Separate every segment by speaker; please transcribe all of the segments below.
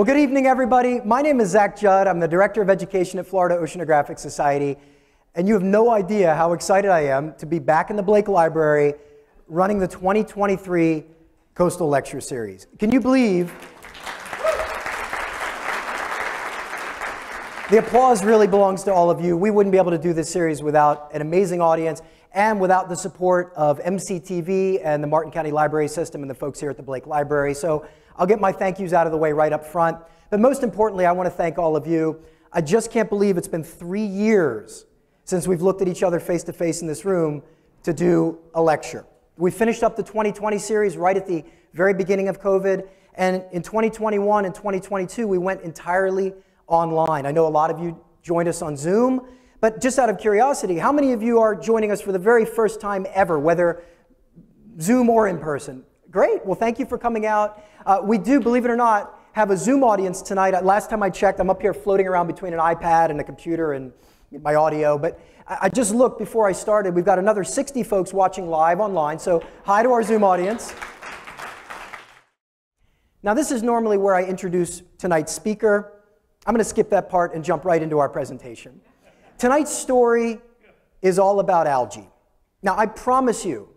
Speaker 1: Well, good evening, everybody. My name is Zack Jud. I'm the Director of Education at Florida Oceanographic Society. And you have no idea how excited I am to be back in the Blake Library running the 2023 Coastal Lecture Series. Can you believe? The applause really belongs to all of you. We wouldn't be able to do this series without an amazing audience and without the support of MCTV and the Martin County Library System and the folks here at the Blake Library. So I'll get my thank yous out of the way right up front. But most importantly, I want to thank all of you. I just can't believe it's been three years since we've looked at each other face to face in this room to do a lecture. We finished up the 2020 series right at the very beginning of COVID. And in 2021 and 2022, we went entirely online. I know a lot of you joined us on Zoom, but just out of curiosity, how many of you are joining us for the very first time ever, whether Zoom or in person? Great. Well, thank you for coming out. Uh, we do, believe it or not, have a Zoom audience tonight. Uh, last time I checked, I'm up here floating around between an iPad and a computer and my audio. But I just looked before I started. We've got another 60 folks watching live online. So hi to our Zoom audience. Now, this is normally where I introduce tonight's speaker. I'm going to skip that part and jump right into our presentation. Tonight's story is all about algae. Now, I promise you,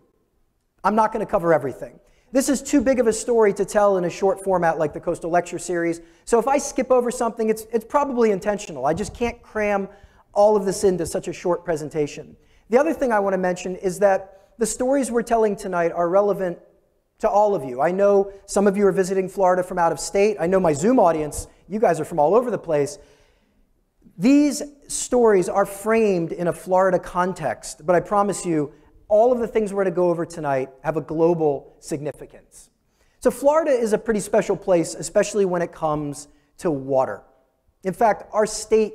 Speaker 1: I'm not going to cover everything. This is too big of a story to tell in a short format like the Coastal Lecture Series. So if I skip over something, it's, it's probably intentional. I just can't cram all of this into such a short presentation. The other thing I want to mention is that the stories we're telling tonight are relevant to all of you. I know some of you are visiting Florida from out of state. I know my Zoom audience, you guys are from all over the place. These stories are framed in a Florida context, but I promise you, all of the things we're going to go over tonight have a global significance. So, Florida is a pretty special place, especially when it comes to water. In fact, our state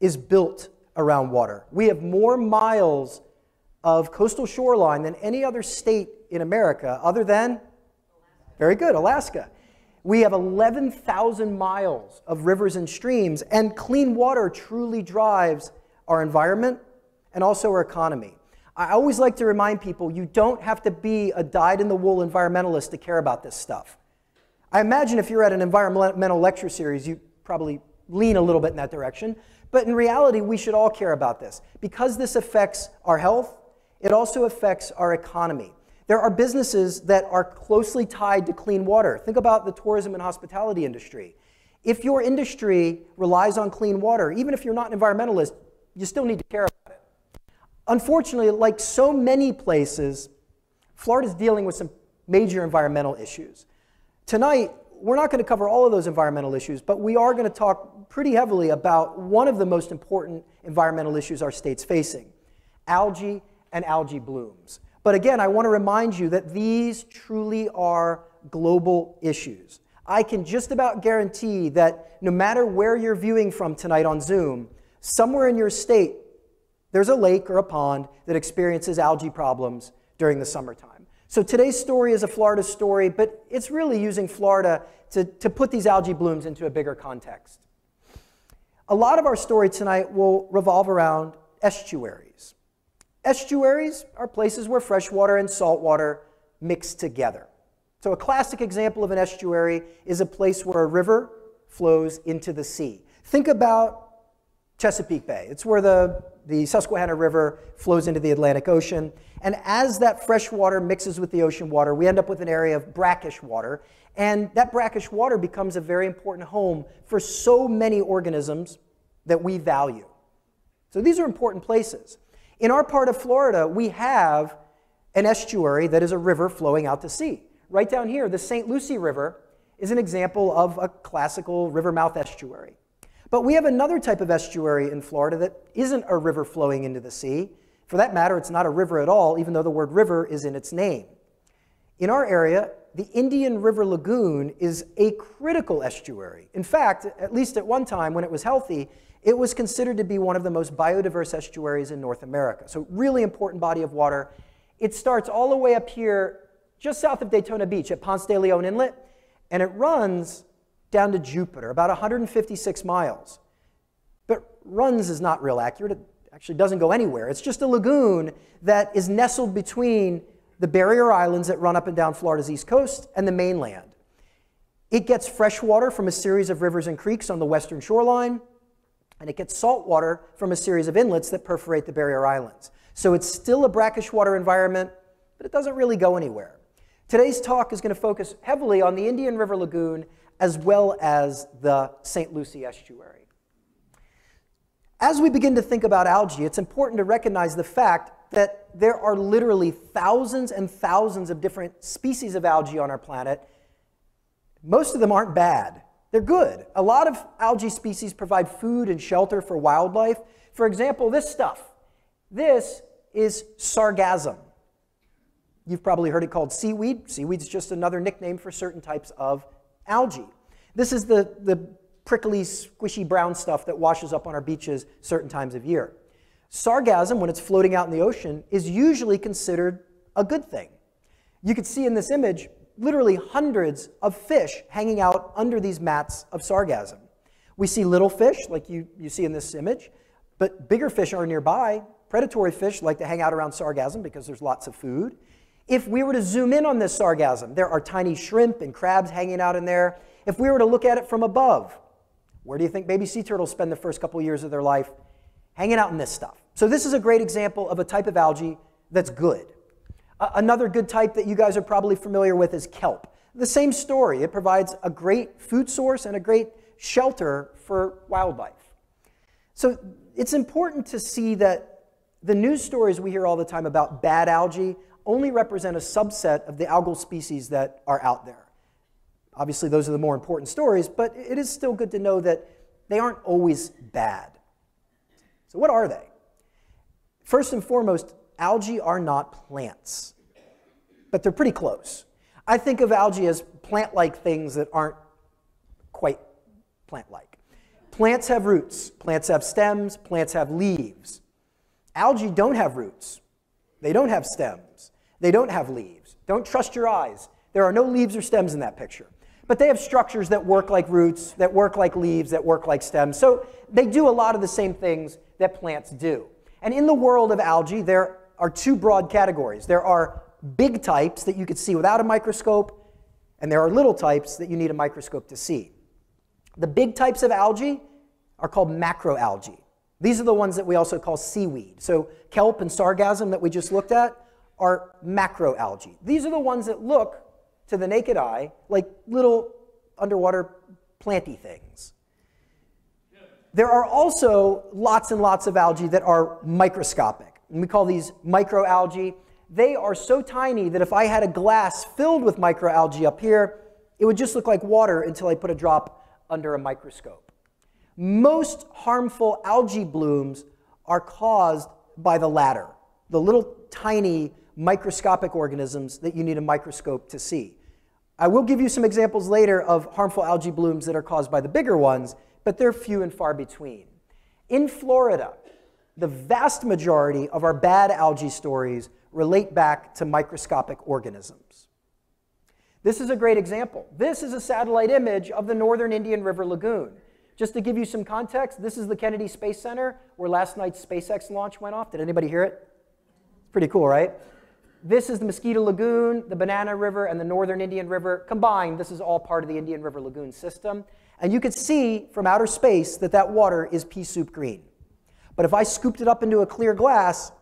Speaker 1: is built around water. We have more miles of coastal shoreline than any other state in America, other than, very good, Alaska. We have 11,000 miles of rivers and streams, and clean water truly drives our environment and also our economy. I always like to remind people you don't have to be a dyed in the wool environmentalist to care about this stuff. I imagine if you're at an environmental lecture series, you probably lean a little bit in that direction. But in reality, we should all care about this. Because this affects our health, it also affects our economy. There are businesses that are closely tied to clean water. Think about the tourism and hospitality industry. If your industry relies on clean water, even if you're not an environmentalist, you still need to care. Unfortunately, like so many places, Florida is dealing with some major environmental issues. Tonight, we're not going to cover all of those environmental issues, but we are going to talk pretty heavily about one of the most important environmental issues our state's facing algae and algae blooms. But again, I want to remind you that these truly are global issues. I can just about guarantee that no matter where you're viewing from tonight on Zoom, somewhere in your state, there's a lake or a pond that experiences algae problems during the summertime. So today's story is a Florida story, but it's really using Florida to, to put these algae blooms into a bigger context. A lot of our story tonight will revolve around estuaries. Estuaries are places where freshwater and saltwater mix together. So, a classic example of an estuary is a place where a river flows into the sea. Think about Chesapeake Bay. It's where the, the Susquehanna River flows into the Atlantic Ocean. And as that fresh water mixes with the ocean water, we end up with an area of brackish water. And that brackish water becomes a very important home for so many organisms that we value. So these are important places. In our part of Florida, we have an estuary that is a river flowing out to sea. Right down here, the St. Lucie River is an example of a classical river mouth estuary. But we have another type of estuary in Florida that isn't a river flowing into the sea. For that matter, it's not a river at all, even though the word river is in its name. In our area, the Indian River Lagoon is a critical estuary. In fact, at least at one time when it was healthy, it was considered to be one of the most biodiverse estuaries in North America. So, really important body of water. It starts all the way up here, just south of Daytona Beach at Ponce de Leon Inlet, and it runs down to Jupiter, about 156 miles. But runs is not real accurate. It actually doesn't go anywhere. It's just a lagoon that is nestled between the barrier islands that run up and down Florida's east coast and the mainland. It gets fresh water from a series of rivers and creeks on the western shoreline, and it gets salt water from a series of inlets that perforate the barrier islands. So it's still a brackish water environment, but it doesn't really go anywhere. Today's talk is going to focus heavily on the Indian River Lagoon as well as the St. Lucie estuary. As we begin to think about algae, it's important to recognize the fact that there are literally thousands and thousands of different species of algae on our planet most of them aren't bad. They're good. A lot of algae species provide food and shelter for wildlife. For example, this stuff. This is sargassum. You've probably heard it called seaweed. Seaweed's just another nickname for certain types of algae. This is the, the prickly, squishy brown stuff that washes up on our beaches certain times of year. Sargassum, when it's floating out in the ocean, is usually considered a good thing. You can see in this image literally hundreds of fish hanging out under these mats of sargassum. We see little fish, like you, you see in this image, but bigger fish are nearby. Predatory fish like to hang out around sargassum because there's lots of food. If we were to zoom in on this sargassum, there are tiny shrimp and crabs hanging out in there. If we were to look at it from above, where do you think baby sea turtles spend the first couple years of their life? Hanging out in this stuff. So this is a great example of a type of algae that's good another good type that you guys are probably familiar with is kelp. The same story. It provides a great food source and a great shelter for wildlife. So it's important to see that the news stories we hear all the time about bad algae only represent a subset of the algal species that are out there. Obviously, those are the more important stories, but it is still good to know that they aren't always bad. So, what are they? First and foremost, algae are not plants, but they're pretty close. I think of algae as plant like things that aren't quite plant like. Plants have roots, plants have stems, plants have leaves. Algae don't have roots, they don't have stems, they don't have leaves. Don't trust your eyes. There are no leaves or stems in that picture. But they have structures that work like roots, that work like leaves, that work like stems. So they do a lot of the same things that plants do. And in the world of algae, there are two broad categories. There are big types that you could see without a microscope, and there are little types that you need a microscope to see. The big types of algae are called macroalgae. These are the ones that we also call seaweed. So kelp and sargassum that we just looked at are macroalgae. These are the ones that look to the naked eye like little underwater planty things. There are also lots and lots of algae that are microscopic and we call these microalgae. They are so tiny that if I had a glass filled with microalgae up here, it would just look like water until I put a drop under a microscope. Most harmful algae blooms are caused by the latter, the little tiny microscopic organisms that you need a microscope to see. I will give you some examples later of harmful algae blooms that are caused by the bigger ones, but they're few and far between. In Florida, the vast majority of our bad algae stories relate back to microscopic organisms. This is a great example. This is a satellite image of the northern Indian River Lagoon. Just to give you some context, this is the Kennedy Space Center where last night's SpaceX launch went off. Did anybody hear it? It's pretty cool, right? This is the Mosquito Lagoon, the Banana River, and the Northern Indian River. Combined, this is all part of the Indian River Lagoon system. And you can see from outer space that that water is pea soup green. But if I scooped it up into a clear glass,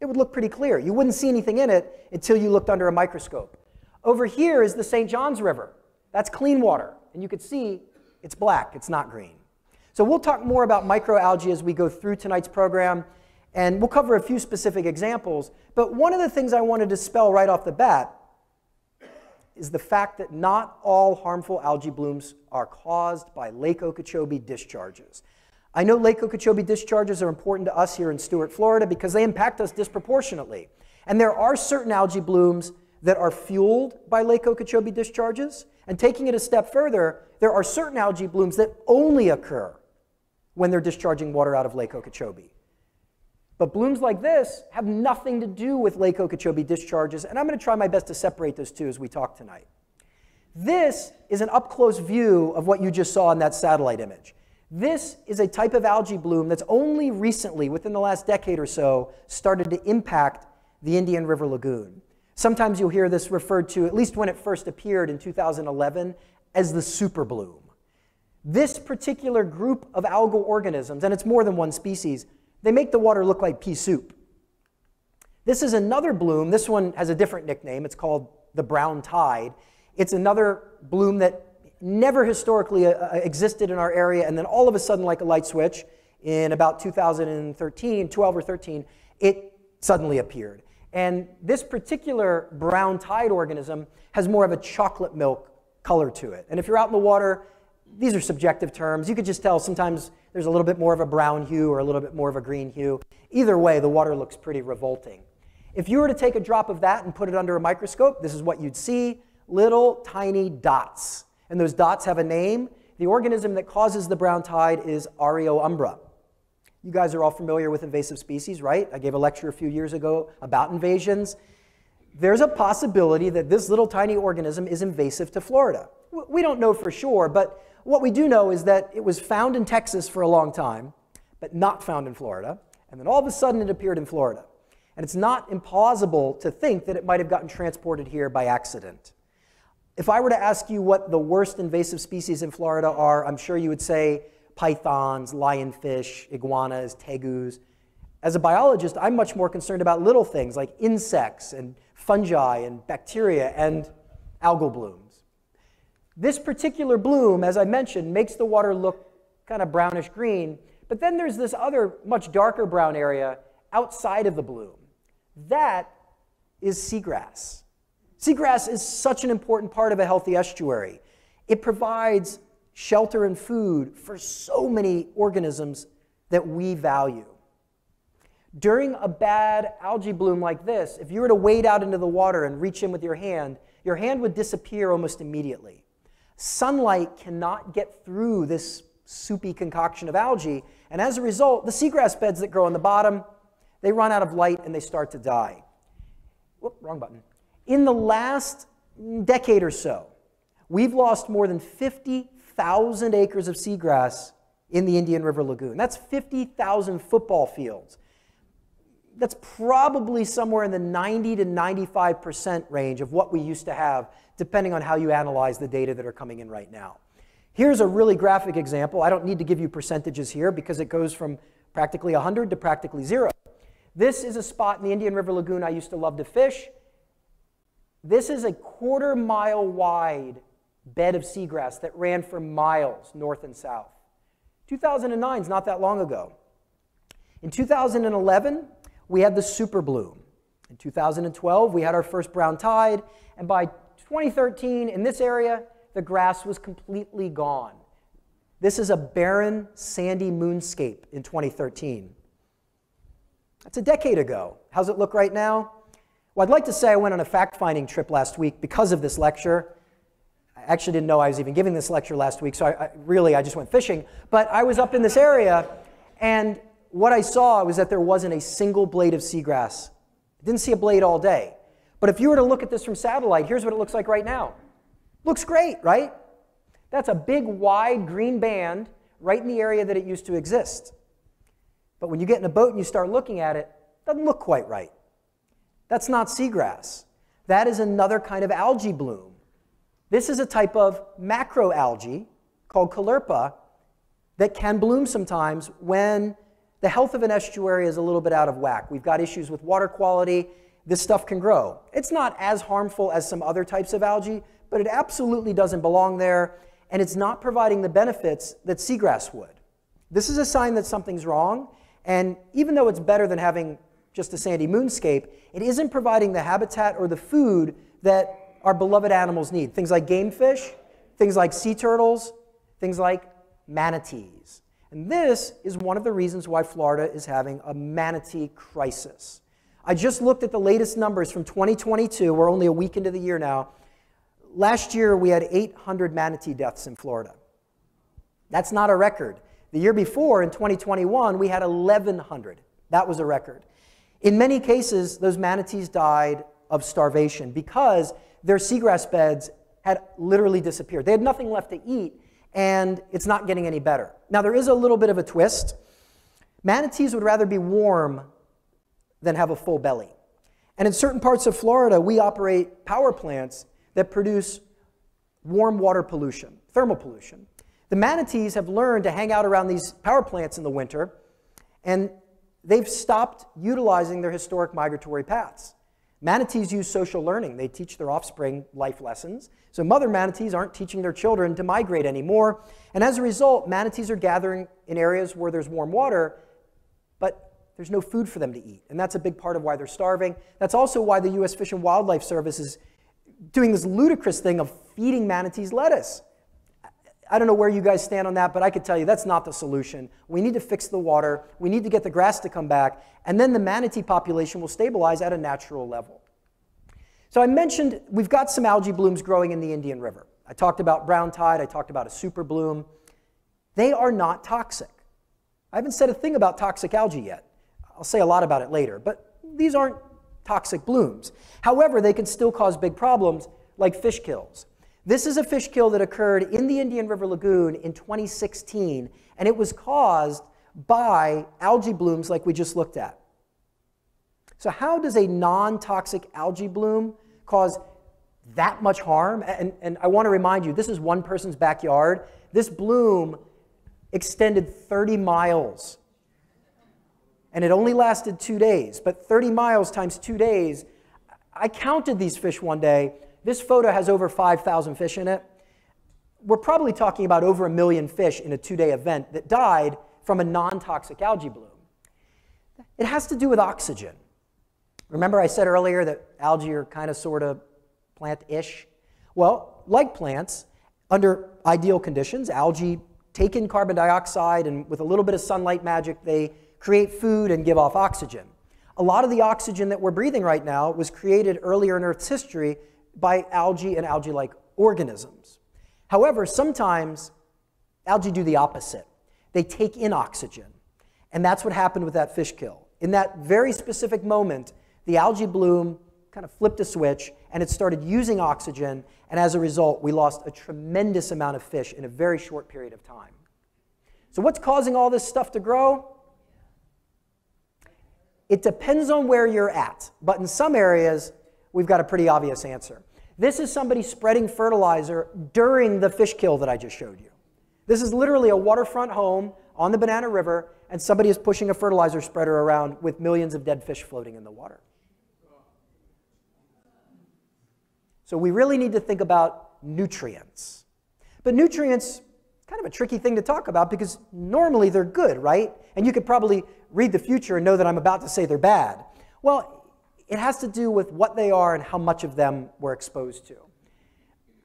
Speaker 1: it would look pretty clear. You wouldn't see anything in it until you looked under a microscope. Over here is the St. Johns River. That's clean water. And you can see it's black, it's not green. So we'll talk more about microalgae as we go through tonight's program. And we'll cover a few specific examples. But one of the things I want to dispel right off the bat is the fact that not all harmful algae blooms are caused by Lake Okeechobee discharges. I know Lake Okeechobee discharges are important to us here in Stuart, Florida, because they impact us disproportionately. And there are certain algae blooms that are fueled by Lake Okeechobee discharges. And taking it a step further, there are certain algae blooms that only occur when they're discharging water out of Lake Okeechobee. But blooms like this have nothing to do with Lake Okeechobee discharges, and I'm going to try my best to separate those two as we talk tonight. This is an up close view of what you just saw in that satellite image. This is a type of algae bloom that's only recently, within the last decade or so, started to impact the Indian River Lagoon. Sometimes you'll hear this referred to, at least when it first appeared in 2011, as the super bloom. This particular group of algal organisms, and it's more than one species, they make the water look like pea soup. This is another bloom. This one has a different nickname. It's called the brown tide. It's another bloom that never historically uh, uh, existed in our area, and then all of a sudden, like a light switch, in about 2013, 12 or 13, it suddenly appeared. And this particular brown tide organism has more of a chocolate milk color to it. And if you're out in the water, these are subjective terms. You could just tell sometimes there's a little bit more of a brown hue or a little bit more of a green hue. Either way, the water looks pretty revolting. If you were to take a drop of that and put it under a microscope, this is what you'd see little tiny dots. And those dots have a name. The organism that causes the brown tide is Aureoumbra. You guys are all familiar with invasive species, right? I gave a lecture a few years ago about invasions. There's a possibility that this little tiny organism is invasive to Florida. We don't know for sure, but what we do know is that it was found in Texas for a long time, but not found in Florida. And then all of a sudden it appeared in Florida. And it's not implausible to think that it might have gotten transported here by accident. If I were to ask you what the worst invasive species in Florida are, I'm sure you would say pythons, lionfish, iguanas, tegus. As a biologist, I'm much more concerned about little things like insects and fungi and bacteria and algal bloom. This particular bloom, as I mentioned, makes the water look kind of brownish green, but then there's this other much darker brown area outside of the bloom. That is seagrass. Seagrass is such an important part of a healthy estuary. It provides shelter and food for so many organisms that we value. During a bad algae bloom like this, if you were to wade out into the water and reach in with your hand, your hand would disappear almost immediately. Sunlight cannot get through this soupy concoction of algae, and as a result, the seagrass beds that grow on the bottom, they run out of light and they start to die. Whoop, wrong button. In the last decade or so, we've lost more than 50,000 acres of seagrass in the Indian River Lagoon. That's 50,000 football fields. That's probably somewhere in the 90 to 95% range of what we used to have depending on how you analyze the data that are coming in right now. Here's a really graphic example. I don't need to give you percentages here because it goes from practically 100 to practically zero. This is a spot in the Indian River Lagoon I used to love to fish. This is a quarter mile wide bed of seagrass that ran for miles north and south. 2009 is not that long ago. In 2011, we had the super bloom. In 2012, we had our first brown tide, and by 2013, in this area, the grass was completely gone. This is a barren, sandy moonscape in 2013. That's a decade ago. How's it look right now? Well, I'd like to say I went on a fact finding trip last week because of this lecture. I actually didn't know I was even giving this lecture last week, so I, I, really I just went fishing. But I was up in this area, and what I saw was that there wasn't a single blade of seagrass. I didn't see a blade all day. But if you were to look at this from satellite, here's what it looks like right now. Looks great, right? That's a big, wide green band right in the area that it used to exist. But when you get in a boat and you start looking at it, it doesn't look quite right. That's not seagrass. That is another kind of algae bloom. This is a type of macroalgae called caulerpa that can bloom sometimes when the health of an estuary is a little bit out of whack. We've got issues with water quality this stuff can grow. It's not as harmful as some other types of algae, but it absolutely doesn't belong there, and it's not providing the benefits that seagrass would. This is a sign that something's wrong, and even though it's better than having just a sandy moonscape, it isn't providing the habitat or the food that our beloved animals need. Things like game fish, things like sea turtles, things like manatees. And this is one of the reasons why Florida is having a manatee crisis. I just looked at the latest numbers from 2022. We're only a week into the year now. Last year, we had 800 manatee deaths in Florida. That's not a record. The year before, in 2021, we had 1,100. That was a record. In many cases, those manatees died of starvation because their seagrass beds had literally disappeared. They had nothing left to eat, and it's not getting any better. Now, there is a little bit of a twist. Manatees would rather be warm than have a full belly. And in certain parts of Florida, we operate power plants that produce warm water pollution, thermal pollution. The manatees have learned to hang out around these power plants in the winter, and they've stopped utilizing their historic migratory paths. Manatees use social learning. They teach their offspring life lessons. So mother manatees aren't teaching their children to migrate anymore. And as a result, manatees are gathering in areas where there's warm water, but there's no food for them to eat. And that's a big part of why they're starving. That's also why the U.S. Fish and Wildlife Service is doing this ludicrous thing of feeding manatees lettuce. I don't know where you guys stand on that, but I could tell you that's not the solution. We need to fix the water. We need to get the grass to come back, and then the manatee population will stabilize at a natural level. So I mentioned we've got some algae blooms growing in the Indian River. I talked about brown tide, I talked about a super bloom. They are not toxic. I haven't said a thing about toxic algae yet. I'll say a lot about it later, but these aren't toxic blooms. However, they can still cause big problems like fish kills. This is a fish kill that occurred in the Indian River Lagoon in 2016, and it was caused by algae blooms like we just looked at. So, how does a non toxic algae bloom cause that much harm? And, and I want to remind you this is one person's backyard. This bloom extended 30 miles. And it only lasted two days, but 30 miles times two days. I counted these fish one day. This photo has over 5,000 fish in it. We're probably talking about over a million fish in a two day event that died from a non toxic algae bloom. It has to do with oxygen. Remember, I said earlier that algae are kind of sort of plant ish? Well, like plants, under ideal conditions, algae take in carbon dioxide, and with a little bit of sunlight magic, they create food and give off oxygen. A lot of the oxygen that we're breathing right now was created earlier in Earth's history by algae and algae like organisms. However, sometimes algae do the opposite. They take in oxygen. And that's what happened with that fish kill. In that very specific moment, the algae bloom kind of flipped a switch and it started using oxygen. And as a result, we lost a tremendous amount of fish in a very short period of time. So, what's causing all this stuff to grow? It depends on where you're at. But in some areas, we've got a pretty obvious answer. This is somebody spreading fertilizer during the fish kill that I just showed you. This is literally a waterfront home on the Banana River, and somebody is pushing a fertilizer spreader around with millions of dead fish floating in the water. So we really need to think about nutrients. But nutrients, kind of a tricky thing to talk about because normally they're good, right? And you could probably read the future and know that I'm about to say they're bad. Well, it has to do with what they are and how much of them we're exposed to.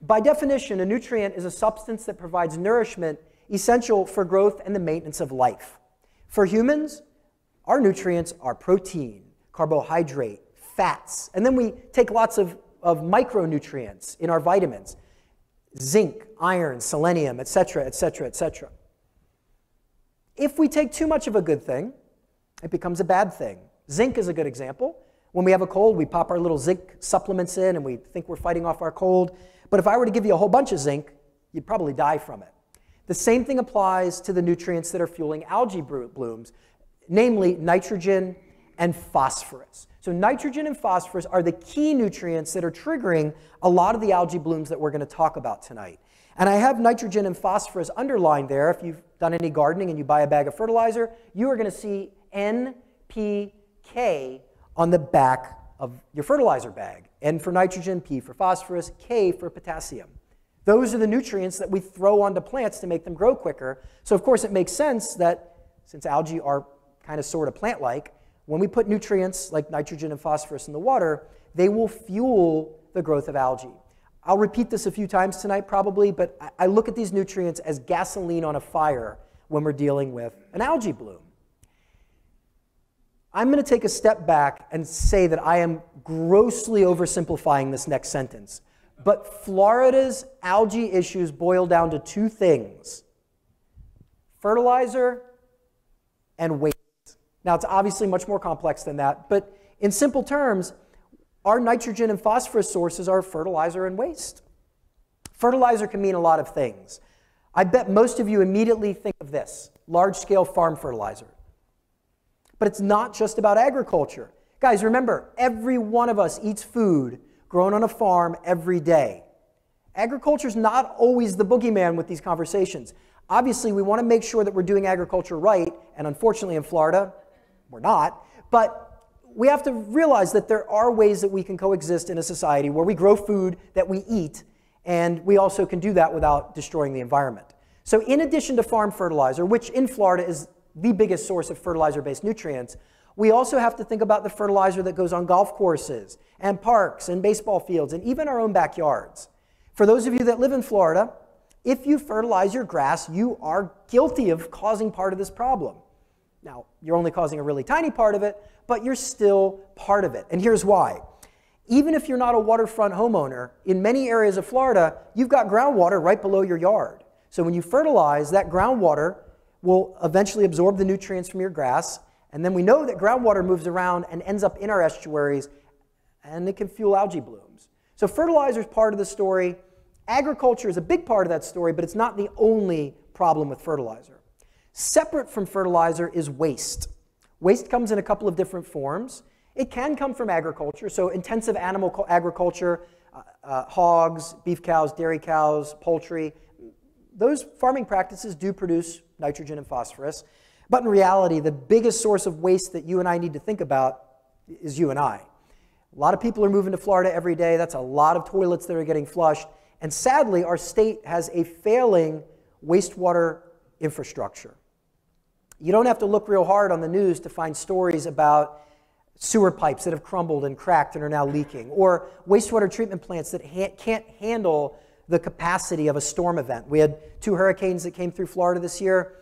Speaker 1: By definition, a nutrient is a substance that provides nourishment essential for growth and the maintenance of life. For humans, our nutrients are protein, carbohydrate, fats, and then we take lots of, of micronutrients in our vitamins zinc, iron, selenium, etc., etc., etc. If we take too much of a good thing, it becomes a bad thing. Zinc is a good example. When we have a cold, we pop our little zinc supplements in and we think we're fighting off our cold. But if I were to give you a whole bunch of zinc, you'd probably die from it. The same thing applies to the nutrients that are fueling algae blooms, namely nitrogen and phosphorus. So, nitrogen and phosphorus are the key nutrients that are triggering a lot of the algae blooms that we're going to talk about tonight. And I have nitrogen and phosphorus underlined there. If you've done any gardening and you buy a bag of fertilizer, you are going to see NPK on the back of your fertilizer bag. N for nitrogen, P for phosphorus, K for potassium. Those are the nutrients that we throw onto plants to make them grow quicker. So, of course, it makes sense that since algae are kind of sort of plant like, when we put nutrients like nitrogen and phosphorus in the water, they will fuel the growth of algae. I'll repeat this a few times tonight, probably, but I look at these nutrients as gasoline on a fire when we're dealing with an algae bloom. I'm going to take a step back and say that I am grossly oversimplifying this next sentence. But Florida's algae issues boil down to two things fertilizer and waste. Now, it's obviously much more complex than that, but in simple terms, our nitrogen and phosphorus sources are fertilizer and waste. Fertilizer can mean a lot of things. I bet most of you immediately think of this large scale farm fertilizer. But it's not just about agriculture. Guys, remember, every one of us eats food grown on a farm every day. Agriculture is not always the boogeyman with these conversations. Obviously, we want to make sure that we're doing agriculture right, and unfortunately in Florida, we're not. But we have to realize that there are ways that we can coexist in a society where we grow food that we eat, and we also can do that without destroying the environment. So, in addition to farm fertilizer, which in Florida is the biggest source of fertilizer based nutrients, we also have to think about the fertilizer that goes on golf courses and parks and baseball fields and even our own backyards. For those of you that live in Florida, if you fertilize your grass, you are guilty of causing part of this problem. Now, you're only causing a really tiny part of it, but you're still part of it. And here's why. Even if you're not a waterfront homeowner, in many areas of Florida, you've got groundwater right below your yard. So when you fertilize, that groundwater will eventually absorb the nutrients from your grass. And then we know that groundwater moves around and ends up in our estuaries, and it can fuel algae blooms. So fertilizer is part of the story. Agriculture is a big part of that story, but it's not the only problem with fertilizer. Separate from fertilizer is waste. Waste comes in a couple of different forms. It can come from agriculture, so intensive animal agriculture, uh, uh, hogs, beef cows, dairy cows, poultry. Those farming practices do produce nitrogen and phosphorus. But in reality, the biggest source of waste that you and I need to think about is you and I. A lot of people are moving to Florida every day. That's a lot of toilets that are getting flushed. And sadly, our state has a failing wastewater infrastructure. You don't have to look real hard on the news to find stories about sewer pipes that have crumbled and cracked and are now leaking, or wastewater treatment plants that ha- can't handle the capacity of a storm event. We had two hurricanes that came through Florida this year.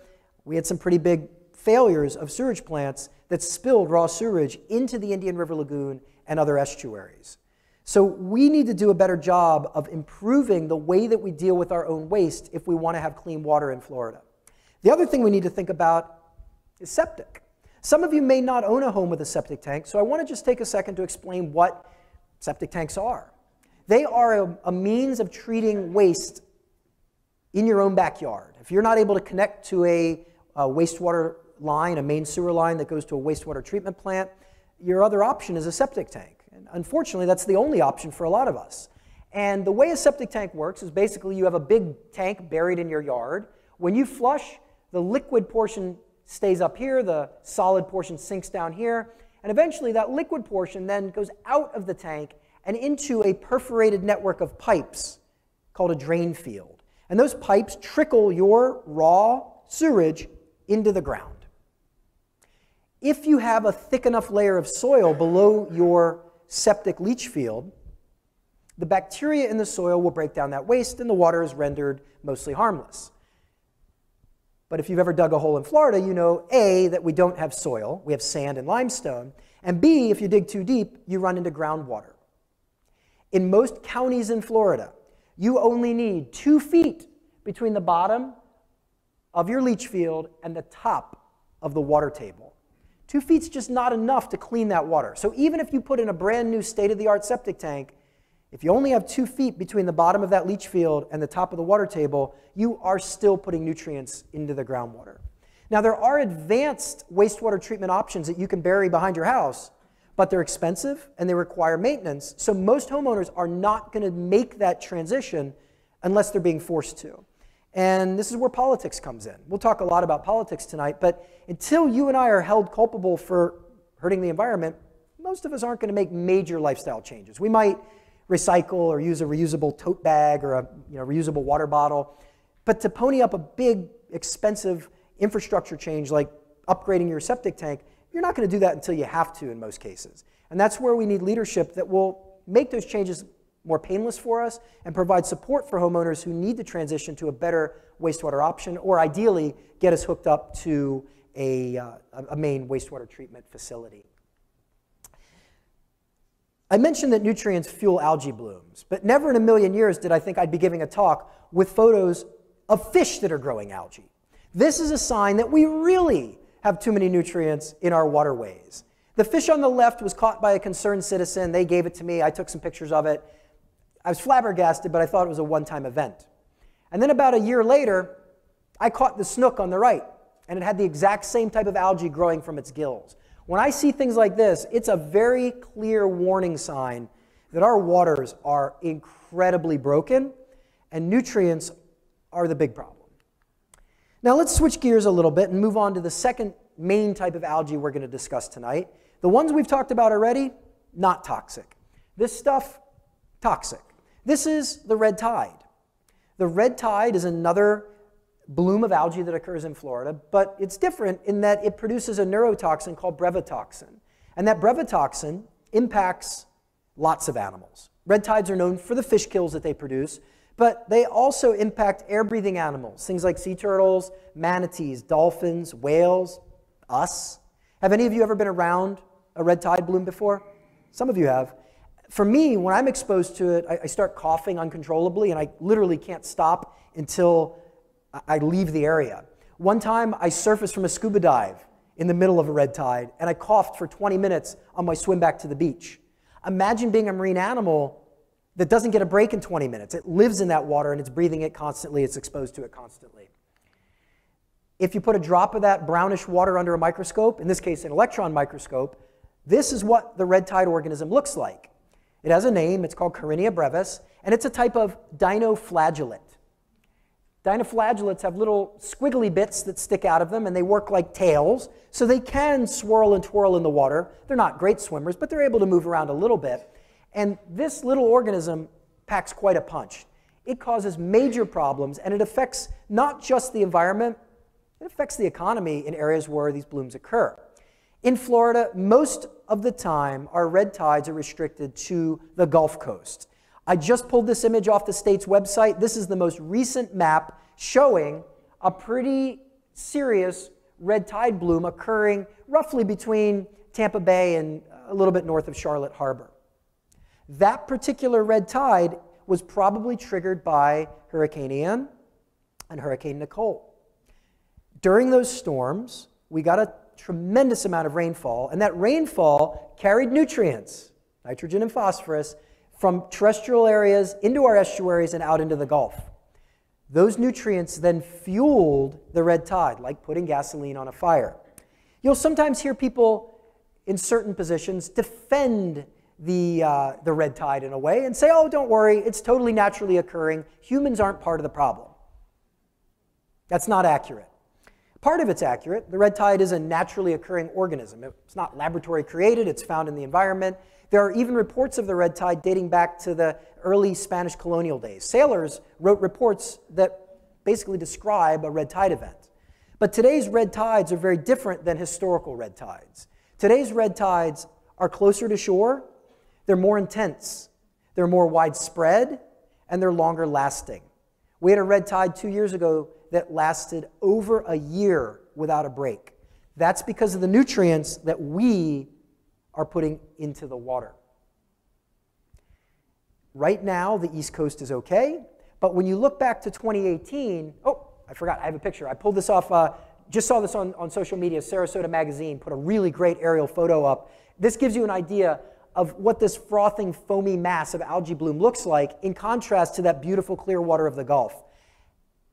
Speaker 1: We had some pretty big failures of sewage plants that spilled raw sewage into the Indian River Lagoon and other estuaries. So we need to do a better job of improving the way that we deal with our own waste if we want to have clean water in Florida. The other thing we need to think about is septic. Some of you may not own a home with a septic tank, so I want to just take a second to explain what septic tanks are. They are a, a, means of treating waste in your own backyard. If you're not able to connect to a, a wastewater line, a main sewer line that goes to a wastewater treatment plant, your other option is a septic tank. And unfortunately, that's the only option for a lot of us. And the way a septic tank works is basically you have a big tank buried in your yard. When you flush, the liquid portion stays up here, the solid portion sinks down here, and eventually that liquid portion then goes out of the tank and into a perforated network of pipes called a drain field. And those pipes trickle your raw sewage into the ground. If you have a thick enough layer of soil below your septic leach field, the bacteria in the soil will break down that waste and the water is rendered mostly harmless. But if you've ever dug a hole in Florida, you know A, that we don't have soil, we have sand and limestone, and B, if you dig too deep, you run into groundwater. In most counties in Florida, you only need two feet between the bottom of your leach field and the top of the water table. Two feet's just not enough to clean that water. So even if you put in a brand new state of the art septic tank, if you only have two feet between the bottom of that leach field and the top of the water table, you are still putting nutrients into the groundwater. Now, there are advanced wastewater treatment options that you can bury behind your house, but they're expensive and they require maintenance. So, most homeowners are not going to make that transition unless they're being forced to. And this is where politics comes in. We'll talk a lot about politics tonight, but until you and I are held culpable for hurting the environment, most of us aren't going to make major lifestyle changes. We might recycle or use a reusable tote bag or a you know, reusable water bottle. But to pony up a big, expensive infrastructure change like upgrading your septic tank, you're not going to do that until you have to in most cases. And that's where we need leadership that will make those changes more painless for us and provide support for homeowners who need to transition to a better wastewater option or ideally get us hooked up to a, uh, a main wastewater treatment facility. I mentioned that nutrients fuel algae blooms, but never in a million years did I think I'd be giving a talk with photos of fish that are growing algae. This is a sign that we really have too many nutrients in our waterways. The fish on the left was caught by a concerned citizen. They gave it to me. I took some pictures of it. I was flabbergasted, but I thought it was a one time event. And then about a year later, I caught the snook on the right, and it had the exact same type of algae growing from its gills. When I see things like this, it's a very clear warning sign that our waters are incredibly broken and nutrients are the big problem. Now let's switch gears a little bit and move on to the second main type of algae we're going to discuss tonight. The ones we've talked about already, not toxic. This stuff, toxic. This is the red tide. The red tide is another bloom of algae that occurs in Florida, but it's different in that it produces a neurotoxin called brevetoxin. And that brevetoxin impacts lots of animals. Red tides are known for the fish kills that they produce, but they also impact air breathing animals, things like sea turtles, manatees, dolphins, whales, us. Have any of you ever been around a red tide bloom before? Some of you have. For me, when I'm exposed to it, I, I start coughing uncontrollably and I literally can't stop until I leave the area. One time I surfaced from a scuba dive in the middle of a red tide and I coughed for 20 minutes on my swim back to the beach. Imagine being a marine animal that doesn't get a break in 20 minutes. It lives in that water and it's breathing it constantly, it's exposed to it constantly. If you put a drop of that brownish water under a microscope, in this case an electron microscope, this is what the red tide organism looks like. It has a name, it's called Karenia brevis, and it's a type of dinoflagellate. Dinoflagellates have little squiggly bits that stick out of them and they work like tails, so they can swirl and twirl in the water. They're not great swimmers, but they're able to move around a little bit. And this little organism packs quite a punch. It causes major problems and it affects not just the environment, it affects the economy in areas where these blooms occur. In Florida, most of the time, our red tides are restricted to the Gulf Coast. I just pulled this image off the state's website. This is the most recent map showing a pretty serious red tide bloom occurring roughly between Tampa Bay and a little bit north of Charlotte Harbor. That particular red tide was probably triggered by Hurricane Ian and Hurricane Nicole. During those storms, we got a tremendous amount of rainfall, and that rainfall carried nutrients, nitrogen and phosphorus, from terrestrial areas into our estuaries and out into the Gulf. Those nutrients then fueled the red tide, like putting gasoline on a fire. You'll sometimes hear people in certain positions defend the, uh, the red tide in a way and say, oh, don't worry, it's totally naturally occurring. Humans aren't part of the problem. That's not accurate. Part of it's accurate. The red tide is a naturally occurring organism. It's not laboratory created, it's found in the environment. There are even reports of the red tide dating back to the early Spanish colonial days. Sailors wrote reports that basically describe a red tide event. But today's red tides are very different than historical red tides. Today's red tides are closer to shore, they're more intense, they're more widespread, and they're longer lasting. We had a red tide two years ago that lasted over a year without a break. That's because of the nutrients that we are putting into the water. Right now, the East Coast is okay, but when you look back to 2018, oh, I forgot, I have a picture. I pulled this off, uh, just saw this on, on social media. Sarasota Magazine put a really great aerial photo up. This gives you an idea of what this frothing, foamy mass of algae bloom looks like in contrast to that beautiful clear water of the Gulf.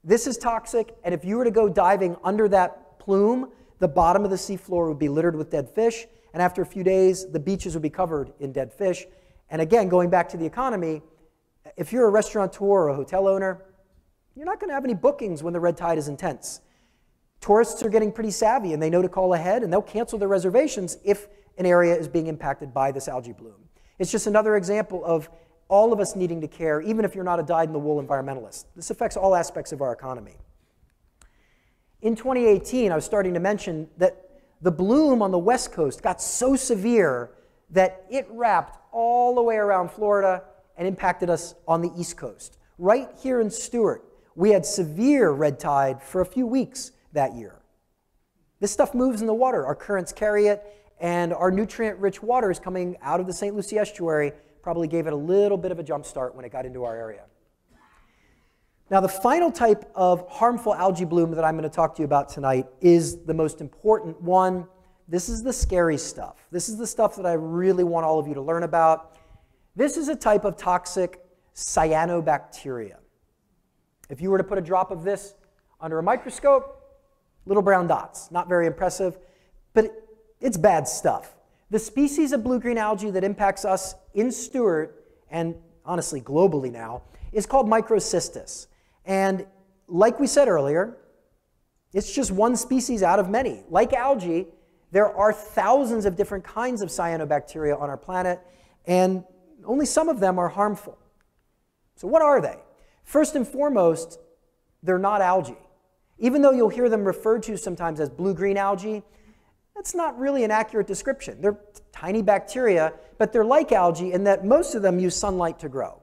Speaker 1: This is toxic, and if you were to go diving under that plume, the bottom of the seafloor would be littered with dead fish, and after a few days, the beaches would be covered in dead fish. And again, going back to the economy, if you're a restaurateur or a hotel owner, you're not going to have any bookings when the red tide is intense. Tourists are getting pretty savvy and they know to call ahead and they'll cancel their reservations if an area is being impacted by this algae bloom. It's just another example of all of us needing to care, even if you're not a dyed in the wool environmentalist. This affects all aspects of our economy. In 2018, I was starting to mention that the bloom on the west coast got so severe that it wrapped all the way around Florida and impacted us on the east coast. Right here in Stuart, we had severe red tide for a few weeks that year. This stuff moves in the water. Our currents carry it, and our nutrient rich waters coming out of the St. Lucie estuary probably gave it a little bit of a jump start when it got into our area. Now, the final type of harmful algae bloom that I'm going to talk to you about tonight is the most important one. This is the scary stuff. This is the stuff that I really want all of you to learn about. This is a type of toxic cyanobacteria. If you were to put a drop of this under a microscope, little brown dots, not very impressive, but it's bad stuff. The species of blue-green algae that impacts us in Stuart, and honestly globally now, is called microcystis. And like we said earlier, it's just one species out of many. Like algae, there are thousands of different kinds of cyanobacteria on our planet, and only some of them are harmful. So, what are they? First and foremost, they're not algae. Even though you'll hear them referred to sometimes as blue green algae, that's not really an accurate description. They're tiny bacteria, but they're like algae in that most of them use sunlight to grow.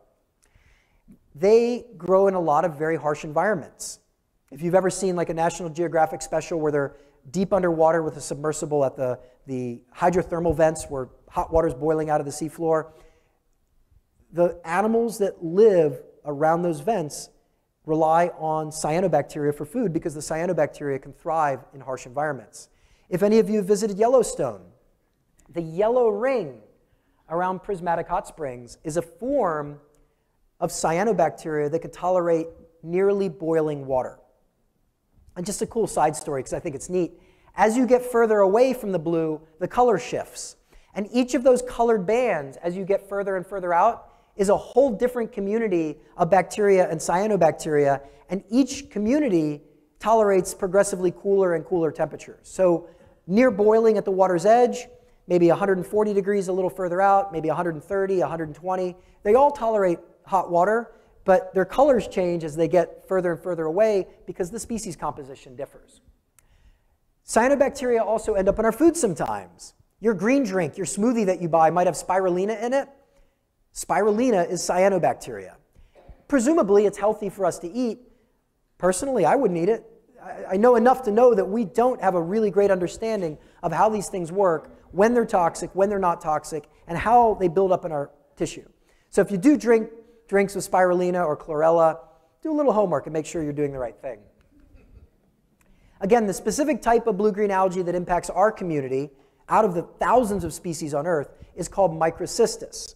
Speaker 1: They grow in a lot of very harsh environments. If you've ever seen like a National Geographic special where they're deep underwater with a submersible at the, the hydrothermal vents where hot water's boiling out of the seafloor, the animals that live around those vents rely on cyanobacteria for food because the cyanobacteria can thrive in harsh environments. If any of you have visited Yellowstone, the yellow ring around prismatic hot springs is a form of cyanobacteria that can tolerate nearly boiling water. And just a cool side story because I think it's neat. As you get further away from the blue, the color shifts. And each of those colored bands, as you get further and further out, is a whole different community of bacteria and cyanobacteria, and each community tolerates progressively cooler and cooler temperatures. So near boiling at the water's edge, maybe 140 degrees a little further out, maybe 130, 120, they all tolerate hot water, but their colors change as they get further and further away because the species composition differs. Cyanobacteria also end up in our food sometimes. Your green drink, your smoothie that you buy might have spirulina in it. Spirulina is cyanobacteria. Presumably, it's healthy for us to eat. Personally, I wouldn't eat it. I know enough to know that we don't have a really great understanding of how these things work, when they're toxic, when they're not toxic, and how they build up in our tissue. So if you do drink drinks with spirulina or chlorella, do a little homework and make sure you're doing the right thing. Again, the specific type of blue-green algae that impacts our community out of the thousands of species on Earth is called microcystis.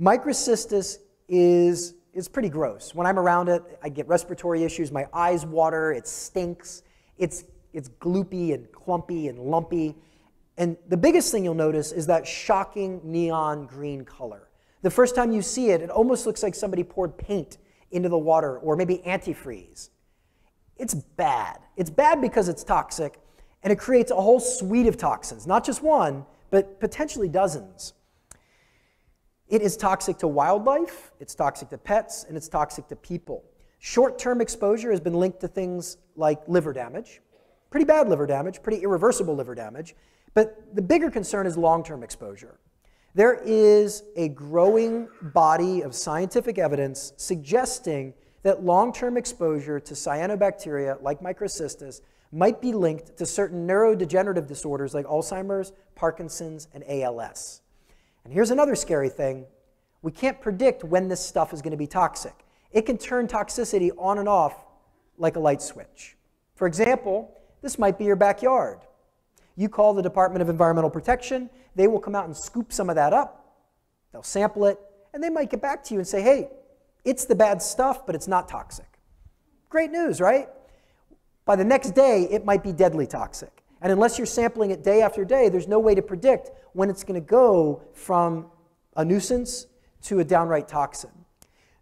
Speaker 1: Microcystis is, is pretty gross. When I'm around it, I get respiratory issues. My eyes water. It stinks. It's, it's gloopy and clumpy and lumpy. And the biggest thing you'll notice is that shocking neon green color. The first time you see it, it almost looks like somebody poured paint into the water or maybe antifreeze. It's bad. It's bad because it's toxic and it creates a whole suite of toxins, not just one, but potentially dozens. It is toxic to wildlife, it's toxic to pets, and it's toxic to people. Short term exposure has been linked to things like liver damage, pretty bad liver damage, pretty irreversible liver damage. But the bigger concern is long term exposure. There is a growing body of scientific evidence suggesting that long term exposure to cyanobacteria like microcystis might be linked to certain neurodegenerative disorders like Alzheimer's, Parkinson's, and ALS. And here's another scary thing we can't predict when this stuff is going to be toxic. It can turn toxicity on and off like a light switch. For example, this might be your backyard. You call the Department of Environmental Protection, they will come out and scoop some of that up, they'll sample it, and they might get back to you and say, hey, it's the bad stuff, but it's not toxic. Great news, right? By the next day, it might be deadly toxic. And unless you're sampling it day after day, there's no way to predict when it's going to go from a nuisance to a downright toxin.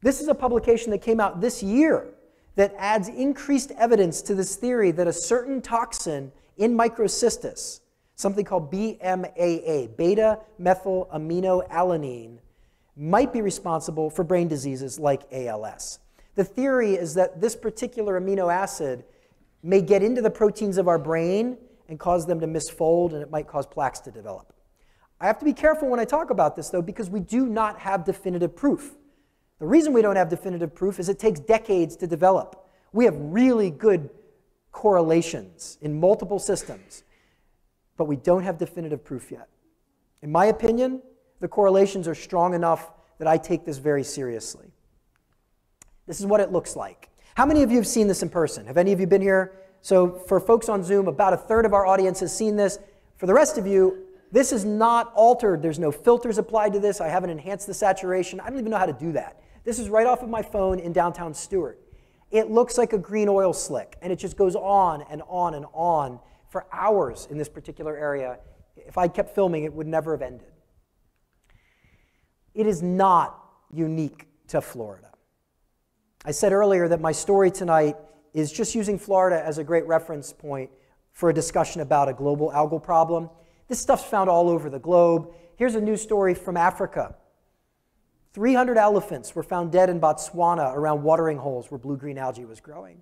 Speaker 1: This is a publication that came out this year that adds increased evidence to this theory that a certain toxin in microcystis, something called BMAA, beta methyl aminoalanine, might be responsible for brain diseases like ALS. The theory is that this particular amino acid may get into the proteins of our brain and cause them to misfold, and it might cause plaques to develop. I have to be careful when I talk about this, though, because we do not have definitive proof. The reason we don't have definitive proof is it takes decades to develop. We have really good correlations in multiple systems, but we don't have definitive proof yet. In my opinion, the correlations are strong enough that I take this very seriously. This is what it looks like. How many of you have seen this in person? Have any of you been here so for folks on Zoom, about a third of our audience has seen this. For the rest of you, this is not altered. There's no filters applied to this. I haven't enhanced the saturation. I don't even know how to do that. This is right off of my phone in downtown Stuart. It looks like a green oil slick, and it just goes on and on and on for hours in this particular area. If I kept filming, it would never have ended. It is not unique to Florida. I said earlier that my story tonight is just using Florida as a great reference point for a discussion about a global algal problem. This stuff's found all over the globe. Here's a news story from Africa. 300 elephants were found dead in Botswana around watering holes where blue green algae was growing.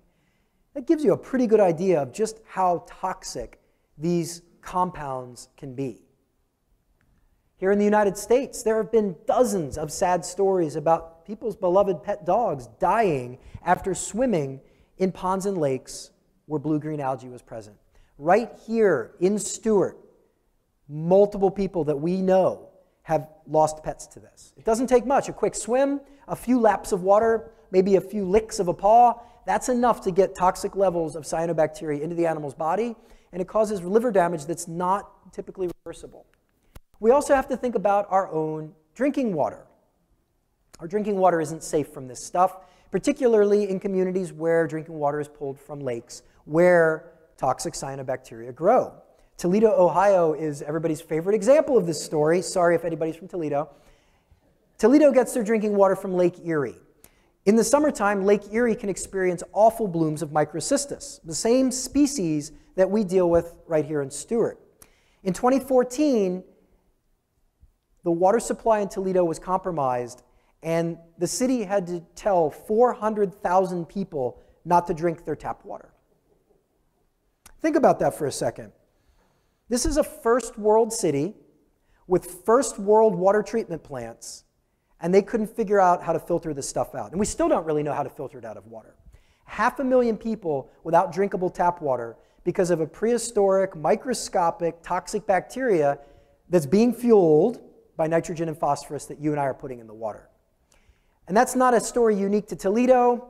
Speaker 1: That gives you a pretty good idea of just how toxic these compounds can be. Here in the United States, there have been dozens of sad stories about people's beloved pet dogs dying after swimming in ponds and lakes where blue green algae was present. Right here in Stuart, multiple people that we know have lost pets to this. It doesn't take much a quick swim, a few laps of water, maybe a few licks of a paw. That's enough to get toxic levels of cyanobacteria into the animal's body, and it causes liver damage that's not typically reversible. We also have to think about our own drinking water. Our drinking water isn't safe from this stuff, particularly in communities where drinking water is pulled from lakes where toxic cyanobacteria grow. Toledo, Ohio is everybody's favorite example of this story. Sorry if anybody's from Toledo. Toledo gets their drinking water from Lake Erie. In the summertime, Lake Erie can experience awful blooms of microcystis, the same species that we deal with right here in Stuart. In 2014, the water supply in Toledo was compromised, and the city had to tell 400,000 people not to drink their tap water. Think about that for a second. This is a first world city with first world water treatment plants, and they couldn't figure out how to filter this stuff out. And we still don't really know how to filter it out of water. Half a million people without drinkable tap water because of a prehistoric, microscopic, toxic bacteria that's being fueled by nitrogen and phosphorus that you and I are putting in the water. And that's not a story unique to Toledo.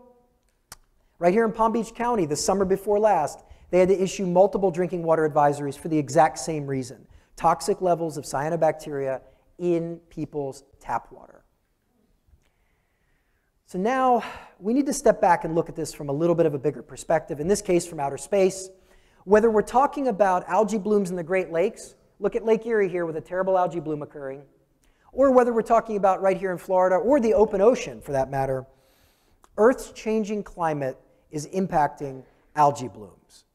Speaker 1: Right here in Palm Beach County, the summer before last, they had to issue multiple drinking water advisories for the exact same reason toxic levels of cyanobacteria in people's tap water. So now we need to step back and look at this from a little bit of a bigger perspective, in this case from outer space. Whether we're talking about algae blooms in the Great Lakes, look at Lake Erie here with a terrible algae bloom occurring, or whether we're talking about right here in Florida or the open ocean for that matter, Earth's changing climate is impacting algae blooms.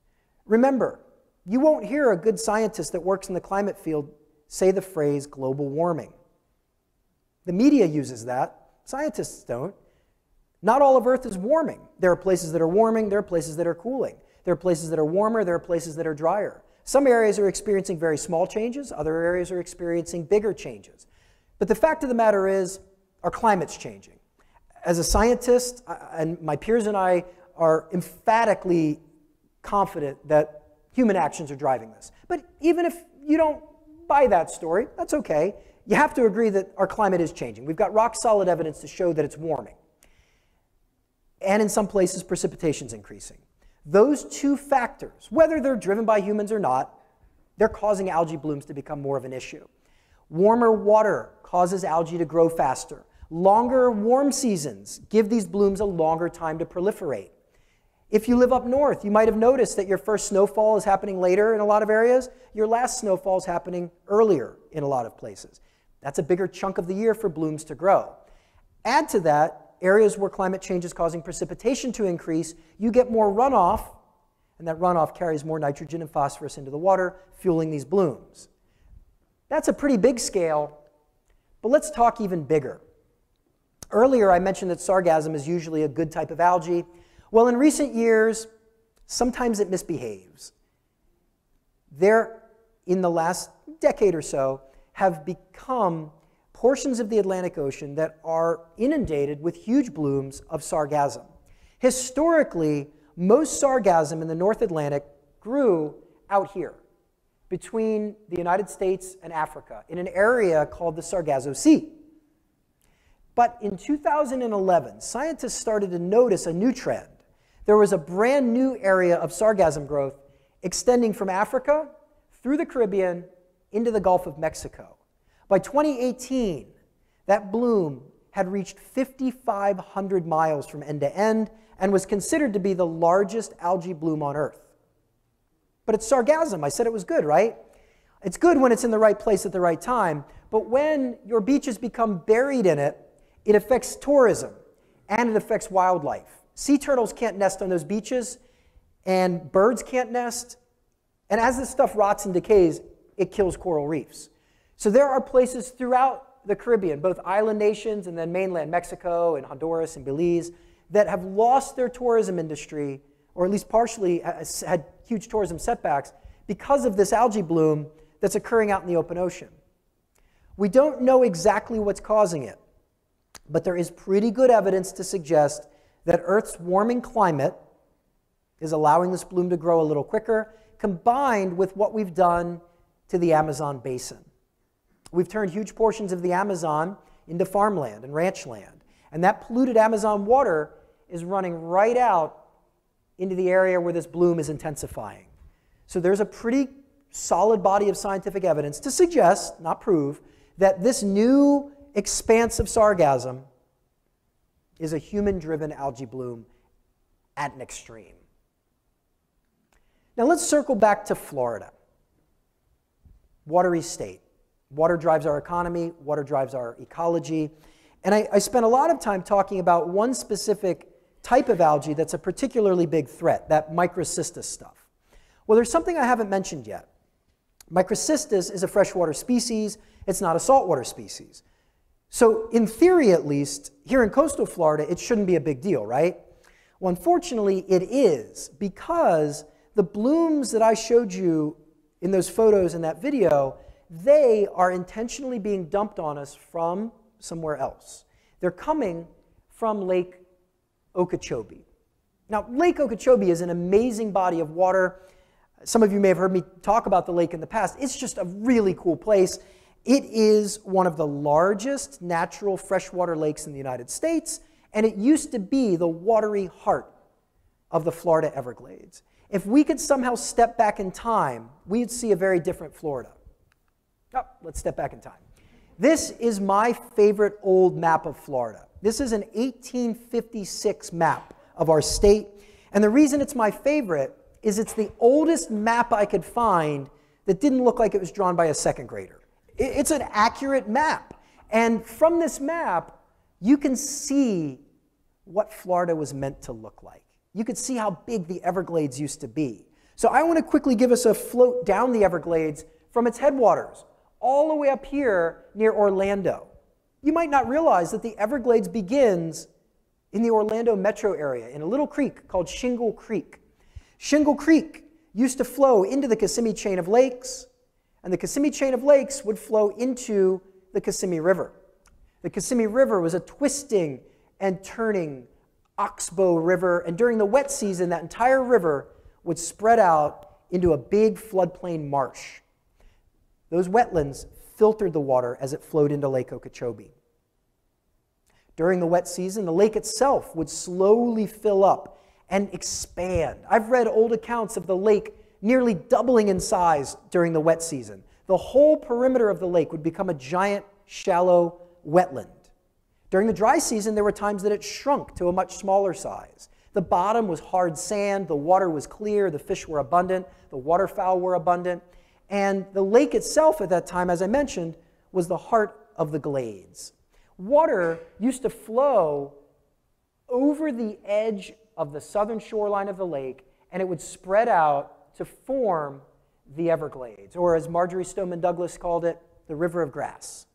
Speaker 1: Remember, you won't hear a good scientist that works in the climate field say the phrase global warming. The media uses that, scientists don't. Not all of Earth is warming. There are places that are warming, there are places that are cooling. There are places that are warmer, there are places that are drier. Some areas are experiencing very small changes, other areas are experiencing bigger changes. But the fact of the matter is, our climate's changing. As a scientist, and my peers and I are emphatically confident that human actions are driving this. But even if you don't buy that story, that's okay. You have to agree that our climate is changing. We've got rock solid evidence to show that it's warming. And in some places, precipitation's increasing. Those two factors, whether they're driven by humans or not, they're causing algae blooms to become more of an issue. Warmer water causes algae to grow faster. Longer warm seasons give these blooms a longer time to proliferate. If you live up north, you might have noticed that your first snowfall is happening later in a lot of areas. Your last snowfall is happening earlier in a lot of places. That's a bigger chunk of the year for blooms to grow. Add to that areas where climate change is causing precipitation to increase, you get more runoff, and that runoff carries more nitrogen and phosphorus into the water, fueling these blooms. That's a pretty big scale, but let's talk even bigger. Earlier, I mentioned that sargassum is usually a good type of algae. Well, in recent years, sometimes it misbehaves. There, in the last decade or so, have become portions of the Atlantic Ocean that are inundated with huge blooms of sargassum. Historically, most sargassum in the North Atlantic grew out here between the United States and Africa in an area called the Sargasso Sea. But in 2011, scientists started to notice a new trend there was a brand new area of sargassum growth extending from Africa through the Caribbean into the Gulf of Mexico. By 2018, that bloom had reached 5,500 miles from end to end and was considered to be the largest algae bloom on Earth. But it's sargassum. I said it was good, right? It's good when it's in the right place at the right time, but when your beaches become buried in it, it affects tourism and it affects wildlife. Sea turtles can't nest on those beaches, and birds can't nest. And as this stuff rots and decays, it kills coral reefs. So there are places throughout the Caribbean, both island nations and then mainland Mexico and Honduras and Belize, that have lost their tourism industry, or at least partially had huge tourism setbacks because of this algae bloom that's occurring out in the open ocean. We don't know exactly what's causing it, but there is pretty good evidence to suggest that Earth's warming climate is allowing this bloom to grow a little quicker, combined with what we've done to the Amazon basin. We've turned huge portions of the Amazon into farmland and ranch land, and that polluted Amazon water is running right out into the area where this bloom is intensifying. So there's a pretty solid body of scientific evidence to suggest, not prove, that this new expanse of sargassum is a human driven algae bloom at an extreme. Now let's circle back to Florida. Watery state. Water drives our economy, water drives our ecology. And I, I spent a lot of time talking about one specific type of algae that's a particularly big threat, that microcystis stuff. Well, there's something I haven't mentioned yet. Microcystis is a freshwater species, it's not a saltwater species. So, in theory at least, here in coastal Florida, it shouldn't be a big deal, right? Well, unfortunately, it is because the blooms that I showed you in those photos in that video, they are intentionally being dumped on us from somewhere else. They're coming from Lake Okeechobee. Now, Lake Okeechobee is an amazing body of water. Some of you may have heard me talk about the lake in the past. It's just a really cool place. It is one of the largest natural freshwater lakes in the United States, and it used to be the watery heart of the Florida Everglades. If we could somehow step back in time, we'd see a very different Florida. Oh, let's step back in time. This is my favorite old map of Florida. This is an 1856 map of our state. And the reason it's my favorite is it's the oldest map I could find that didn't look like it was drawn by a second grader. It's an accurate map. And from this map, you can see what Florida was meant to look like. You could see how big the Everglades used to be. So I want to quickly give us a float down the Everglades from its headwaters, all the way up here near Orlando. You might not realize that the Everglades begins in the Orlando metro area in a little creek called Shingle Creek. Shingle Creek used to flow into the Kissimmee chain of lakes, and the Kissimmee chain of lakes would flow into the Kissimmee River. The Kissimmee River was a twisting and turning oxbow river, and during the wet season, that entire river would spread out into a big floodplain marsh. Those wetlands filtered the water as it flowed into Lake Okeechobee. During the wet season, the lake itself would slowly fill up and expand. I've read old accounts of the lake nearly doubling in size during the wet season. The whole perimeter of the lake would become a giant, shallow wetland. During the dry season, there were times that it shrunk to a much smaller size. The bottom was hard sand, the water was clear, the fish were abundant, the waterfowl were abundant, and the lake itself at that time, as I mentioned, was the heart of the glades. Water used to flow over the edge of the southern shoreline of the lake, and it would spread out to form the Everglades, or as Marjory Stoneman Douglas called it, the River of Grass.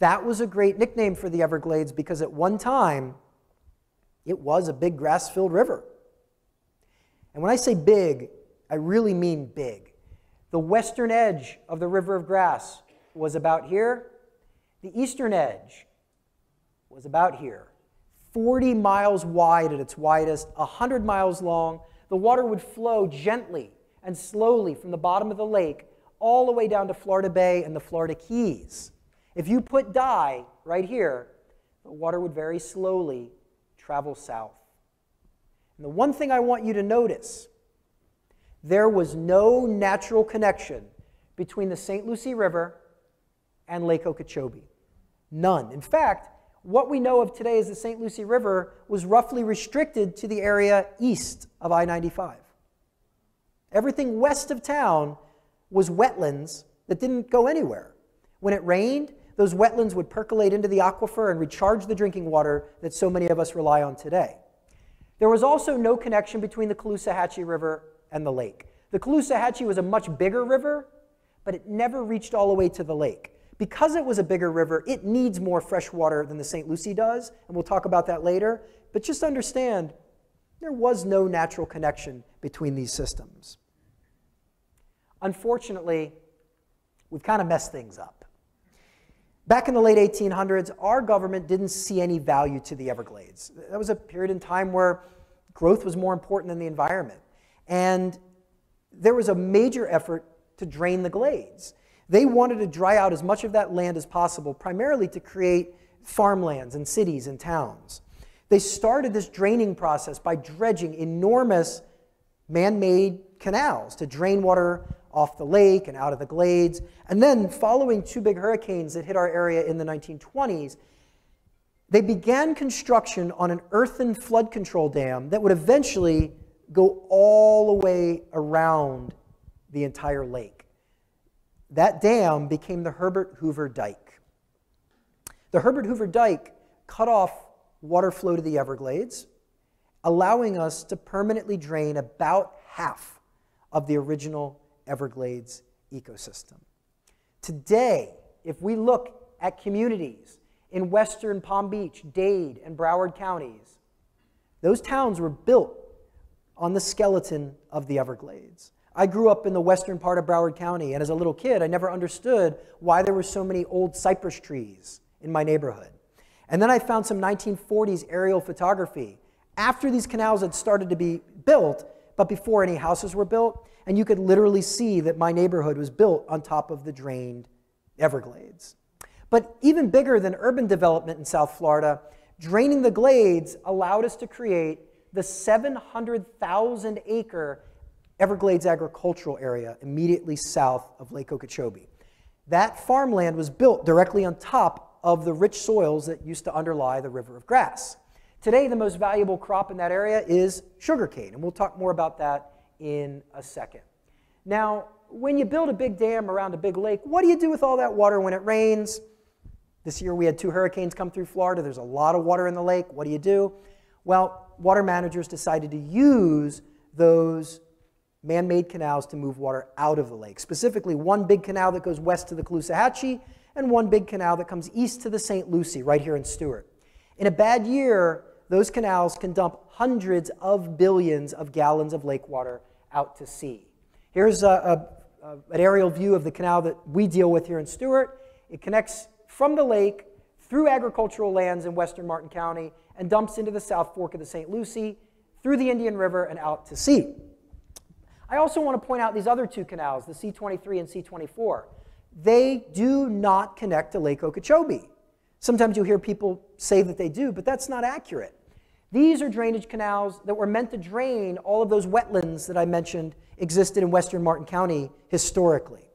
Speaker 1: That was a great nickname for the Everglades because at one time, it was a big grass filled river. And when I say big, I really mean big. The western edge of the river of grass was about here. The eastern edge was about here. 40 miles wide at its widest, 100 miles long. The water would flow gently and slowly from the bottom of the lake all the way down to Florida Bay and the Florida Keys. If you put dye right here, the water would very slowly travel south. And the one thing I want you to notice there was no natural connection between the St. Lucie River and Lake Okeechobee. None. In fact, what we know of today as the St. Lucie River was roughly restricted to the area east of I 95. Everything west of town was wetlands that didn't go anywhere. When it rained, those wetlands would percolate into the aquifer and recharge the drinking water that so many of us rely on today. There was also no connection between the Caloosahatchee River and the lake. The Caloosahatchee was a much bigger river, but it never reached all the way to the lake. Because it was a bigger river, it needs more fresh water than the St. Lucie does, and we'll talk about that later. But just understand, there was no natural connection between these systems. Unfortunately, we've kind of messed things up. Back in the late 1800s, our government didn't see any value to the Everglades. That was a period in time where growth was more important than the environment. And there was a major effort to drain the glades. They wanted to dry out as much of that land as possible, primarily to create farmlands and cities and towns. They started this draining process by dredging enormous man made canals to drain water off the lake and out of the glades. And then, following two big hurricanes that hit our area in the 1920s, they began construction on an earthen flood control dam that would eventually go all the way around the entire lake. That dam became the Herbert Hoover Dike. The Herbert Hoover Dike cut off water flow to the Everglades, allowing us to permanently drain about half of the original Everglades ecosystem. Today, if we look at communities in western Palm Beach, Dade, and Broward counties, those towns were built on the skeleton of the Everglades. I grew up in the western part of Broward County, and as a little kid, I never understood why there were so many old cypress trees in my neighborhood. And then I found some 1940s aerial photography after these canals had started to be built, but before any houses were built and you could literally see that my neighborhood was built on top of the drained Everglades. But even bigger than urban development in South Florida, draining the glades allowed us to create the 700,000 acre Everglades agricultural area immediately south of Lake Okeechobee. That farmland was built directly on top of the rich soils that used to underlie the River of Grass. Today, the most valuable crop in that area is sugarcane, and we'll talk more about that in a second. Now, when you build a big dam around a big lake, what do you do with all that water when it rains? This year we had two hurricanes come through Florida. There's a lot of water in the lake. What do you do? Well, water managers decided to use those man made canals to move water out of the lake. Specifically, one big canal that goes west to the Caloosahatchee and one big canal that comes east to the St. Lucie, right here in Stuart. In a bad year, those canals can dump hundreds of billions of gallons of lake water out to sea. Here's a, a, a, an aerial view of the canal that we deal with here in Stuart. It connects from the lake through agricultural lands in western Martin County and dumps into the South Fork of the St. Lucie, through the Indian River, and out to sea. I also want to point out these other two canals, the C23 and C24. They do not connect to Lake Okeechobee. Sometimes you hear people say that they do, but that's not accurate. These are drainage canals that were meant to drain all of those wetlands that I mentioned existed in western Martin County historically.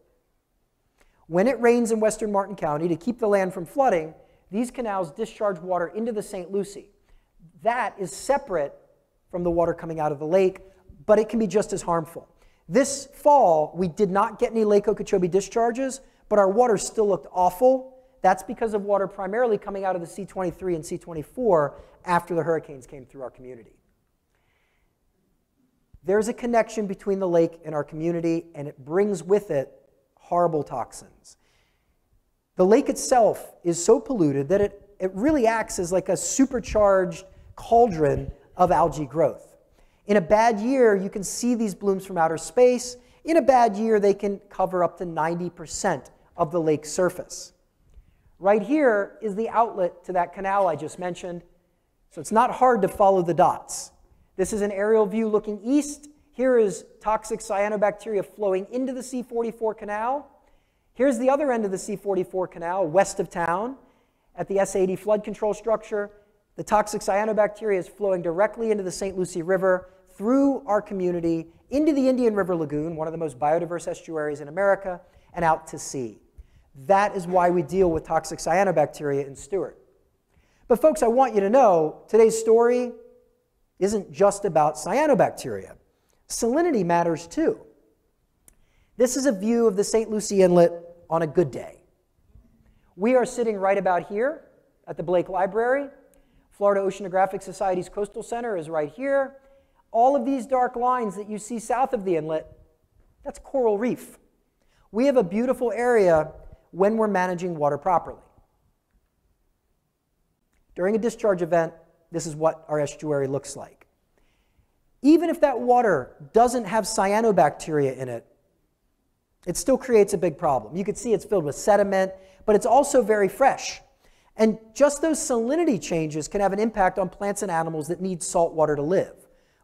Speaker 1: When it rains in western Martin County, to keep the land from flooding, these canals discharge water into the St. Lucie. That is separate from the water coming out of the lake, but it can be just as harmful. This fall, we did not get any Lake Okeechobee discharges, but our water still looked awful that's because of water primarily coming out of the C23 and C24 after the hurricanes came through our community. There's a connection between the lake and our community, and it brings with it horrible toxins. The lake itself is so polluted that it, it really acts as like a supercharged cauldron of algae growth. In a bad year, you can see these blooms from outer space. In a bad year, they can cover up to 90% of the lake's surface. Right here is the outlet to that canal I just mentioned. So it's not hard to follow the dots. This is an aerial view looking east. Here is toxic cyanobacteria flowing into the C44 canal. Here's the other end of the C44 canal, west of town, at the S80 flood control structure. The toxic cyanobacteria is flowing directly into the St. Lucie River through our community into the Indian River Lagoon, one of the most biodiverse estuaries in America, and out to sea. That is why we deal with toxic cyanobacteria in Stuart. But, folks, I want you to know today's story isn't just about cyanobacteria. Salinity matters too. This is a view of the St. Lucie Inlet on a good day. We are sitting right about here at the Blake Library. Florida Oceanographic Society's Coastal Center is right here. All of these dark lines that you see south of the inlet, that's coral reef. We have a beautiful area when we're managing water properly. During a discharge event, this is what our estuary looks like. Even if that water doesn't have cyanobacteria in it, it still creates a big problem. You can see it's filled with sediment, but it's also very fresh. And just those salinity changes can have an impact on plants and animals that need salt water to live.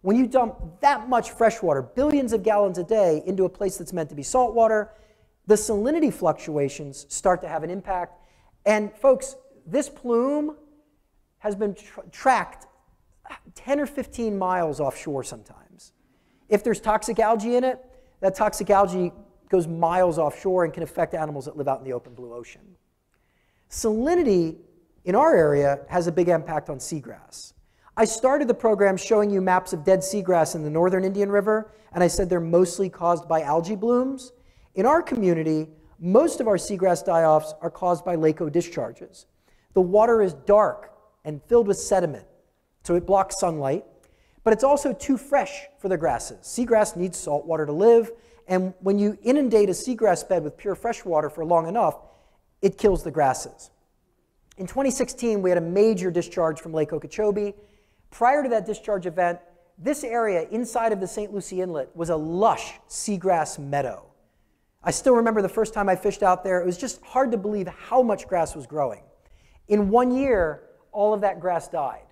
Speaker 1: When you dump that much fresh water, billions of gallons a day, into a place that's meant to be salt water, the salinity fluctuations start to have an impact. And folks, this plume has been tra tracked 10 or 15 miles offshore sometimes. If there's toxic algae in it, that toxic algae goes miles offshore and can affect animals that live out in the open blue ocean. Salinity in our area has a big impact on seagrass. I started the program showing you maps of dead seagrass in the northern Indian River, and I said they're mostly caused by algae blooms. In our community, most of our seagrass die-offs are caused by LACO discharges. The water is dark and filled with sediment, so it blocks sunlight, but it's also too fresh for the grasses. Seagrass needs salt water to live, and when you inundate a seagrass bed with pure fresh water for long enough, it kills the grasses. In 2016, we had a major discharge from Lake Okeechobee. Prior to that discharge event, this area inside of the St. Lucie Inlet was a lush seagrass meadow. I still remember the first time I fished out there, it was just hard to believe how much grass was growing. In one year, all of that grass died.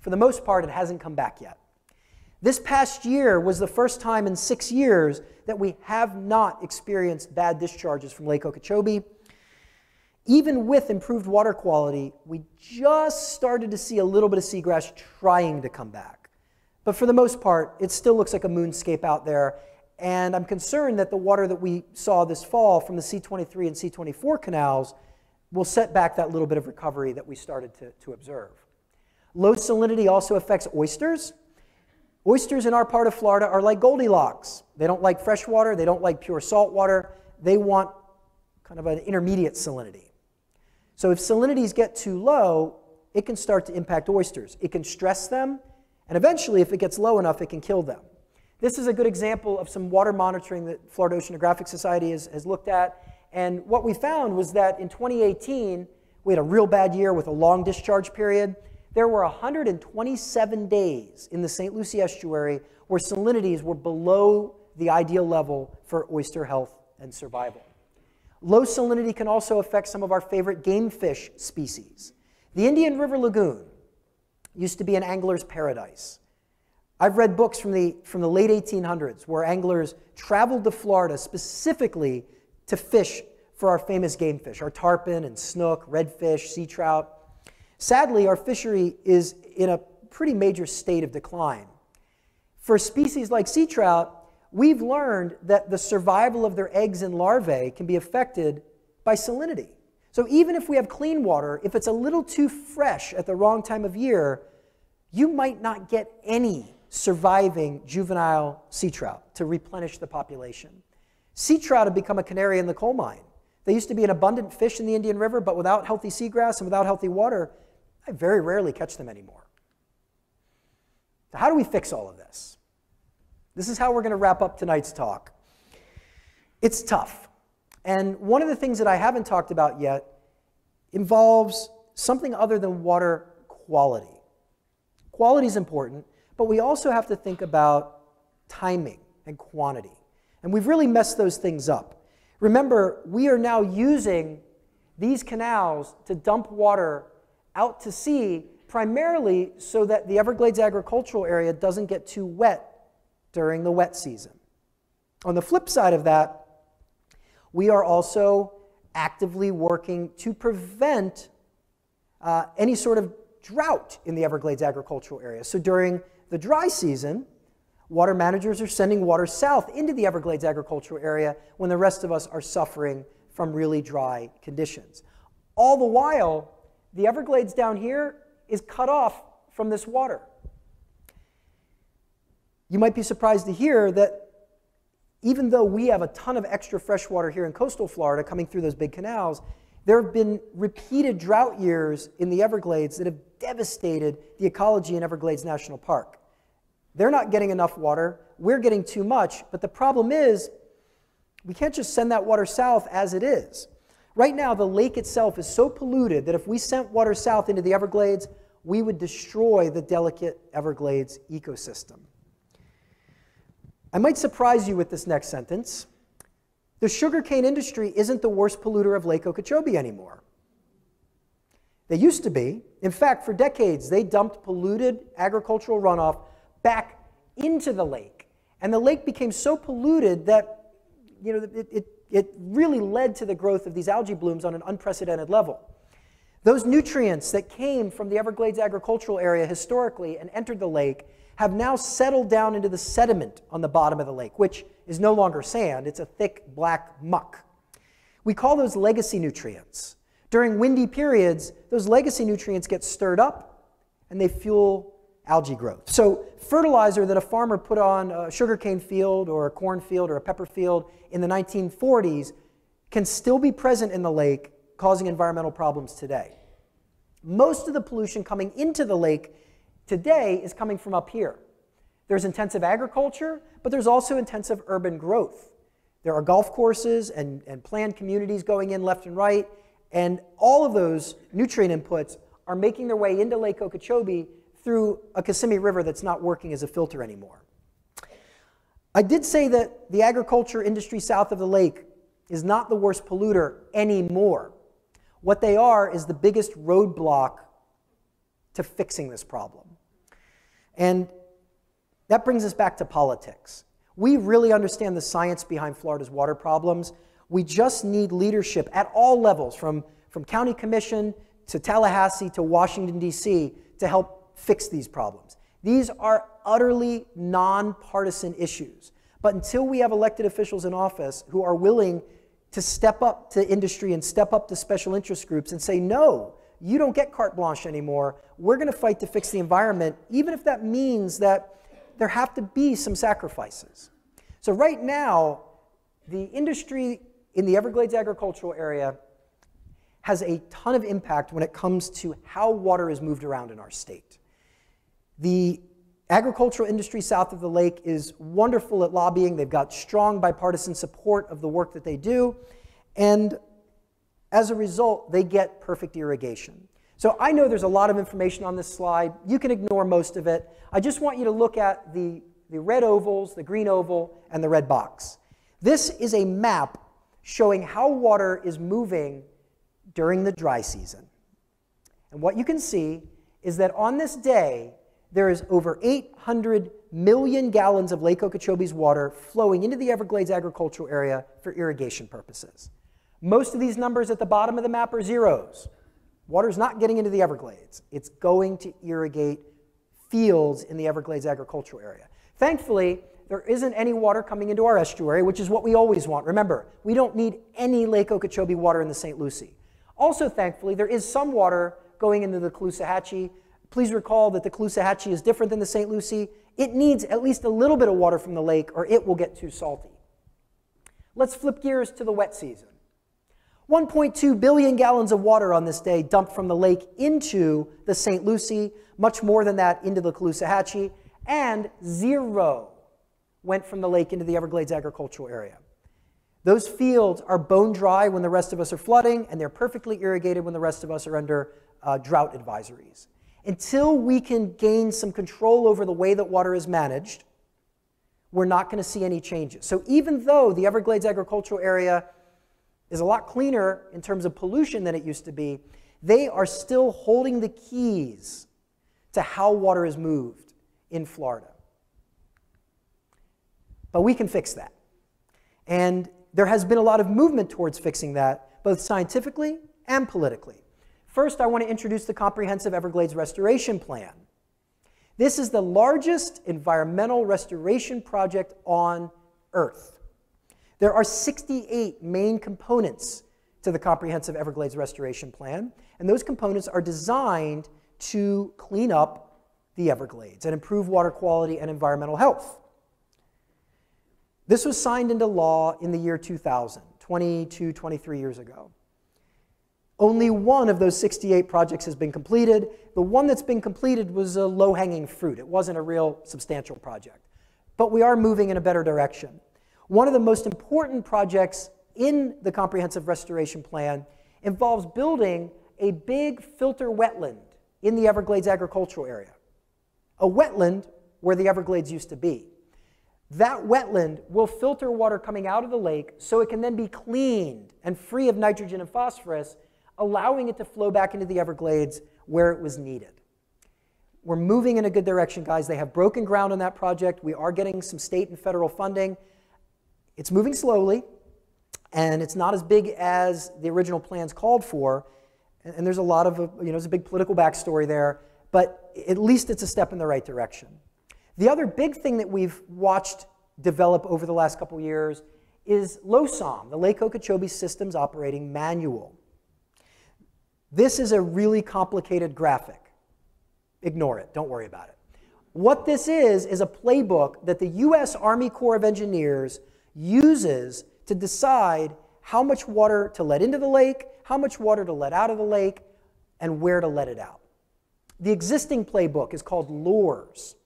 Speaker 1: For the most part, it hasn't come back yet. This past year was the first time in six years that we have not experienced bad discharges from Lake Okeechobee. Even with improved water quality, we just started to see a little bit of seagrass trying to come back. But for the most part, it still looks like a moonscape out there. And I'm concerned that the water that we saw this fall from the C23 and C24 canals will set back that little bit of recovery that we started to, to observe. Low salinity also affects oysters. Oysters in our part of Florida are like Goldilocks. They don't like fresh water, they don't like pure salt water. They want kind of an intermediate salinity. So if salinities get too low, it can start to impact oysters. It can stress them, and eventually, if it gets low enough, it can kill them. This is a good example of some water monitoring that Florida Oceanographic Society has, has looked at. And what we found was that in 2018, we had a real bad year with a long discharge period there were 127 days in the St. Lucie estuary where salinities were below the ideal level for oyster health and survival. Low salinity can also affect some of our favorite game fish species. The Indian River Lagoon used to be an angler's paradise. I've read books from the, from the late 1800s where anglers traveled to Florida specifically to fish for our famous game fish, our tarpon and snook, redfish, sea trout. Sadly, our fishery is in a pretty major state of decline. For species like sea trout, we've learned that the survival of their eggs and larvae can be affected by salinity. So even if we have clean water, if it's a little too fresh at the wrong time of year, you might not get any surviving juvenile sea trout to replenish the population. Sea trout have become a canary in the coal mine. They used to be an abundant fish in the Indian River, but without healthy seagrass and without healthy water, I very rarely catch them anymore. So, how do we fix all of this? This is how we're going to wrap up tonight's talk. It's tough. And one of the things that I haven't talked about yet involves something other than water quality. Quality is important, but we also have to think about timing and quantity. And we've really messed those things up. Remember, we are now using these canals to dump water out to sea primarily so that the Everglades agricultural area doesn't get too wet during the wet season. On the flip side of that, we are also actively working to prevent uh, any sort of drought in the Everglades agricultural area. So during the dry season, water managers are sending water south into the Everglades agricultural area when the rest of us are suffering from really dry conditions. All the while, the Everglades down here is cut off from this water. You might be surprised to hear that even though we have a ton of extra fresh water here in coastal Florida coming through those big canals, there have been repeated drought years in the Everglades that have devastated the ecology in Everglades National Park. They're not getting enough water, we're getting too much, but the problem is we can't just send that water south as it is. Right now, the lake itself is so polluted that if we sent water south into the Everglades, we would destroy the delicate Everglades ecosystem. I might surprise you with this next sentence. The sugarcane industry isn't the worst polluter of Lake Okeechobee anymore. They used to be. In fact, for decades, they dumped polluted agricultural runoff back into the lake. And the lake became so polluted that you know, it, it, it really led to the growth of these algae blooms on an unprecedented level. Those nutrients that came from the Everglades agricultural area historically and entered the lake have now settled down into the sediment on the bottom of the lake, which is no longer sand, it's a thick black muck. We call those legacy nutrients. During windy periods, those legacy nutrients get stirred up and they fuel algae growth. So, fertilizer that a farmer put on a sugarcane field or a corn field or a pepper field in the 1940s can still be present in the lake, causing environmental problems today. Most of the pollution coming into the lake today is coming from up here. There's intensive agriculture, but there's also intensive urban growth. There are golf courses and, and planned communities going in left and right, and all of those nutrient inputs are making their way into Lake Okeechobee through a Kissimmee River that's not working as a filter anymore. I did say that the agriculture industry south of the lake is not the worst polluter anymore. What they are is the biggest roadblock to fixing this problem. And that brings us back to politics. We really understand the science behind Florida's water problems. We just need leadership at all levels, from, from county commission to Tallahassee to Washington, D.C., to help fix these problems. These are utterly nonpartisan issues. But until we have elected officials in office who are willing to step up to industry and step up to special interest groups and say, no, you don't get carte blanche anymore. We're going to fight to fix the environment, even if that means that there have to be some sacrifices. So, right now, the industry in the Everglades agricultural area has a ton of impact when it comes to how water is moved around in our state. The agricultural industry south of the lake is wonderful at lobbying. They've got strong bipartisan support of the work that they do. And as a result, they get perfect irrigation. So I know there's a lot of information on this slide. You can ignore most of it. I just want you to look at the, the red ovals, the green oval, and the red box. This is a map showing how water is moving during the dry season. And what you can see is that on this day, there is over 800 million gallons of Lake Okeechobee's water flowing into the Everglades agricultural area for irrigation purposes. Most of these numbers at the bottom of the map are zeros. Water's not getting into the Everglades. It's going to irrigate fields in the Everglades agricultural area. Thankfully, there isn't any water coming into our estuary, which is what we always want. Remember, we don't need any Lake Okeechobee water in the St. Lucie. Also, thankfully, there is some water going into the Caloosahatchee Please recall that the Caloosahatchee is different than the St. Lucie. It needs at least a little bit of water from the lake or it will get too salty. Let's flip gears to the wet season. 1.2 billion gallons of water on this day dumped from the lake into the St. Lucie, much more than that into the Caloosahatchee, and zero went from the lake into the Everglades agricultural area. Those fields are bone dry when the rest of us are flooding, and they're perfectly irrigated when the rest of us are under uh, drought advisories until we can gain some control over the way that water is managed, we're not going to see any changes. So even though the Everglades agricultural area is a lot cleaner in terms of pollution than it used to be, they are still holding the keys to how water is moved in Florida. But we can fix that. And there has been a lot of movement towards fixing that, both scientifically and politically. First, I want to introduce the Comprehensive Everglades Restoration Plan. This is the largest environmental restoration project on Earth. There are 68 main components to the Comprehensive Everglades Restoration Plan, and those components are designed to clean up the Everglades and improve water quality and environmental health. This was signed into law in the year 2000, 22, 23 years ago. Only one of those 68 projects has been completed. The one that's been completed was a low hanging fruit, it wasn't a real substantial project. But we are moving in a better direction. One of the most important projects in the Comprehensive Restoration Plan involves building a big filter wetland in the Everglades agricultural area, a wetland where the Everglades used to be. That wetland will filter water coming out of the lake so it can then be cleaned and free of nitrogen and phosphorus, allowing it to flow back into the Everglades where it was needed. We're moving in a good direction, guys. They have broken ground on that project. We are getting some state and federal funding. It's moving slowly, and it's not as big as the original plans called for. And, there's a lot of, you know, there's a big political backstory there, but at least it's a step in the right direction. The other big thing that we've watched develop over the last couple years is LOSOM, the Lake Okeechobee Systems Operating Manual. This is a really complicated graphic. Ignore it, don't worry about it. What this is, is a playbook that the U.S. Army Corps of Engineers uses to decide how much water to let into the lake, how much water to let out of the lake, and where to let it out. The existing playbook is called LORS.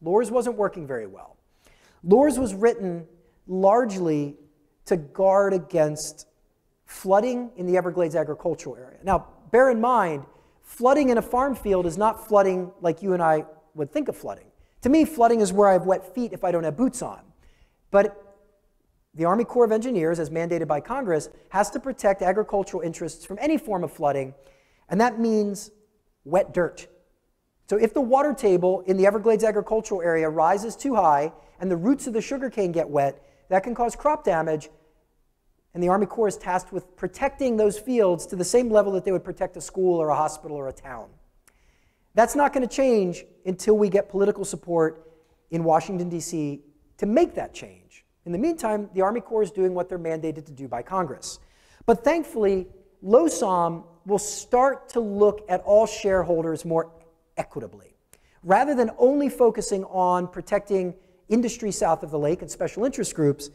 Speaker 1: LORS wasn't working very well. LORS was written largely to guard against flooding in the Everglades agricultural area. Now, bear in mind, flooding in a farm field is not flooding like you and I would think of flooding. To me, flooding is where I have wet feet if I don't have boots on. But the Army Corps of Engineers, as mandated by Congress, has to protect agricultural interests from any form of flooding, and that means wet dirt. So if the water table in the Everglades agricultural area rises too high and the roots of the sugarcane get wet, that can cause crop damage. And the Army Corps is tasked with protecting those fields to the same level that they would protect a school or a hospital or a town. That's not going to change until we get political support in Washington, D.C. to make that change. In the meantime, the Army Corps is doing what they're mandated to do by Congress. But thankfully, LOSOM will start to look at all shareholders more equitably. Rather than only focusing on protecting industry south of the lake and special interest groups,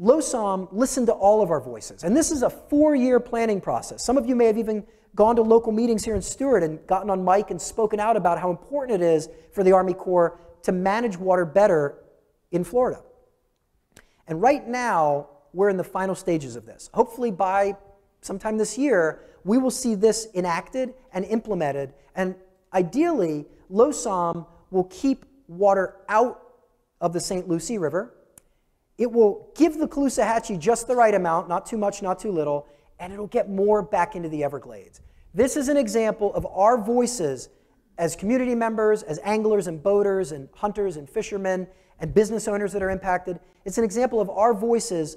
Speaker 1: LOSOM listened to all of our voices. And this is a four year planning process. Some of you may have even gone to local meetings here in Stuart and gotten on mic and spoken out about how important it is for the Army Corps to manage water better in Florida. And right now, we're in the final stages of this. Hopefully, by sometime this year, we will see this enacted and implemented. And Ideally, LOSOM will keep water out of the St. Lucie River. It will give the Caloosahatchee just the right amount, not too much, not too little, and it'll get more back into the Everglades. This is an example of our voices as community members, as anglers and boaters and hunters and fishermen and business owners that are impacted. It's an example of our voices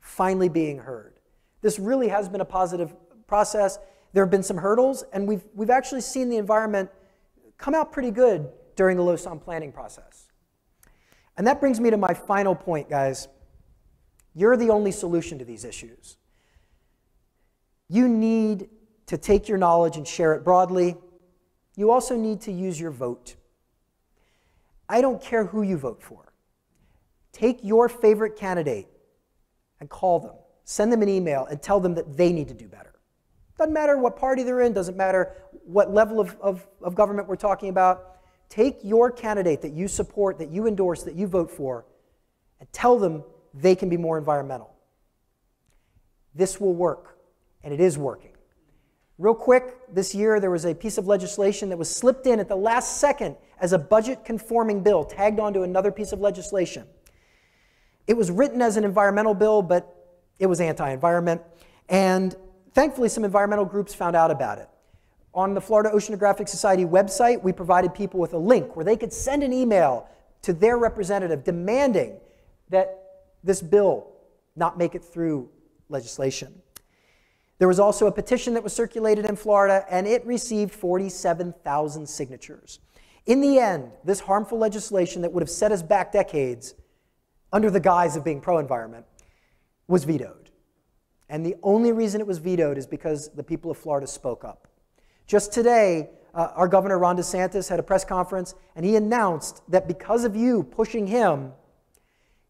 Speaker 1: finally being heard. This really has been a positive process. There have been some hurdles, and we've, we've actually seen the environment come out pretty good during the LOSOM planning process. And that brings me to my final point, guys. You're the only solution to these issues. You need to take your knowledge and share it broadly. You also need to use your vote. I don't care who you vote for. Take your favorite candidate and call them, send them an email, and tell them that they need to do better. Doesn't matter what party they're in, doesn't matter what level of, of, of government we're talking about. Take your candidate that you support, that you endorse, that you vote for, and tell them they can be more environmental. This will work, and it is working. Real quick, this year there was a piece of legislation that was slipped in at the last second as a budget conforming bill, tagged onto another piece of legislation. It was written as an environmental bill, but it was anti environment. And Thankfully, some environmental groups found out about it. On the Florida Oceanographic Society website, we provided people with a link where they could send an email to their representative demanding that this bill not make it through legislation. There was also a petition that was circulated in Florida, and it received 47,000 signatures. In the end, this harmful legislation that would have set us back decades under the guise of being pro environment was vetoed. And the only reason it was vetoed is because the people of Florida spoke up. Just today, uh, our governor, Ron DeSantis, had a press conference, and he announced that because of you pushing him,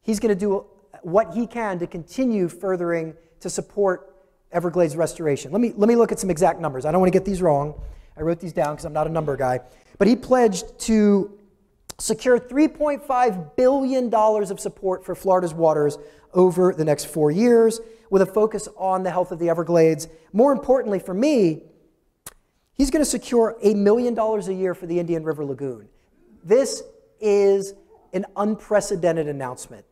Speaker 1: he's going to do what he can to continue furthering to support Everglades restoration. Let me, let me look at some exact numbers. I don't want to get these wrong. I wrote these down because I'm not a number guy. But he pledged to secure $3.5 billion of support for Florida's waters over the next four years with a focus on the health of the Everglades. More importantly for me, he's going to secure a million dollars a year for the Indian River Lagoon. This is an unprecedented announcement.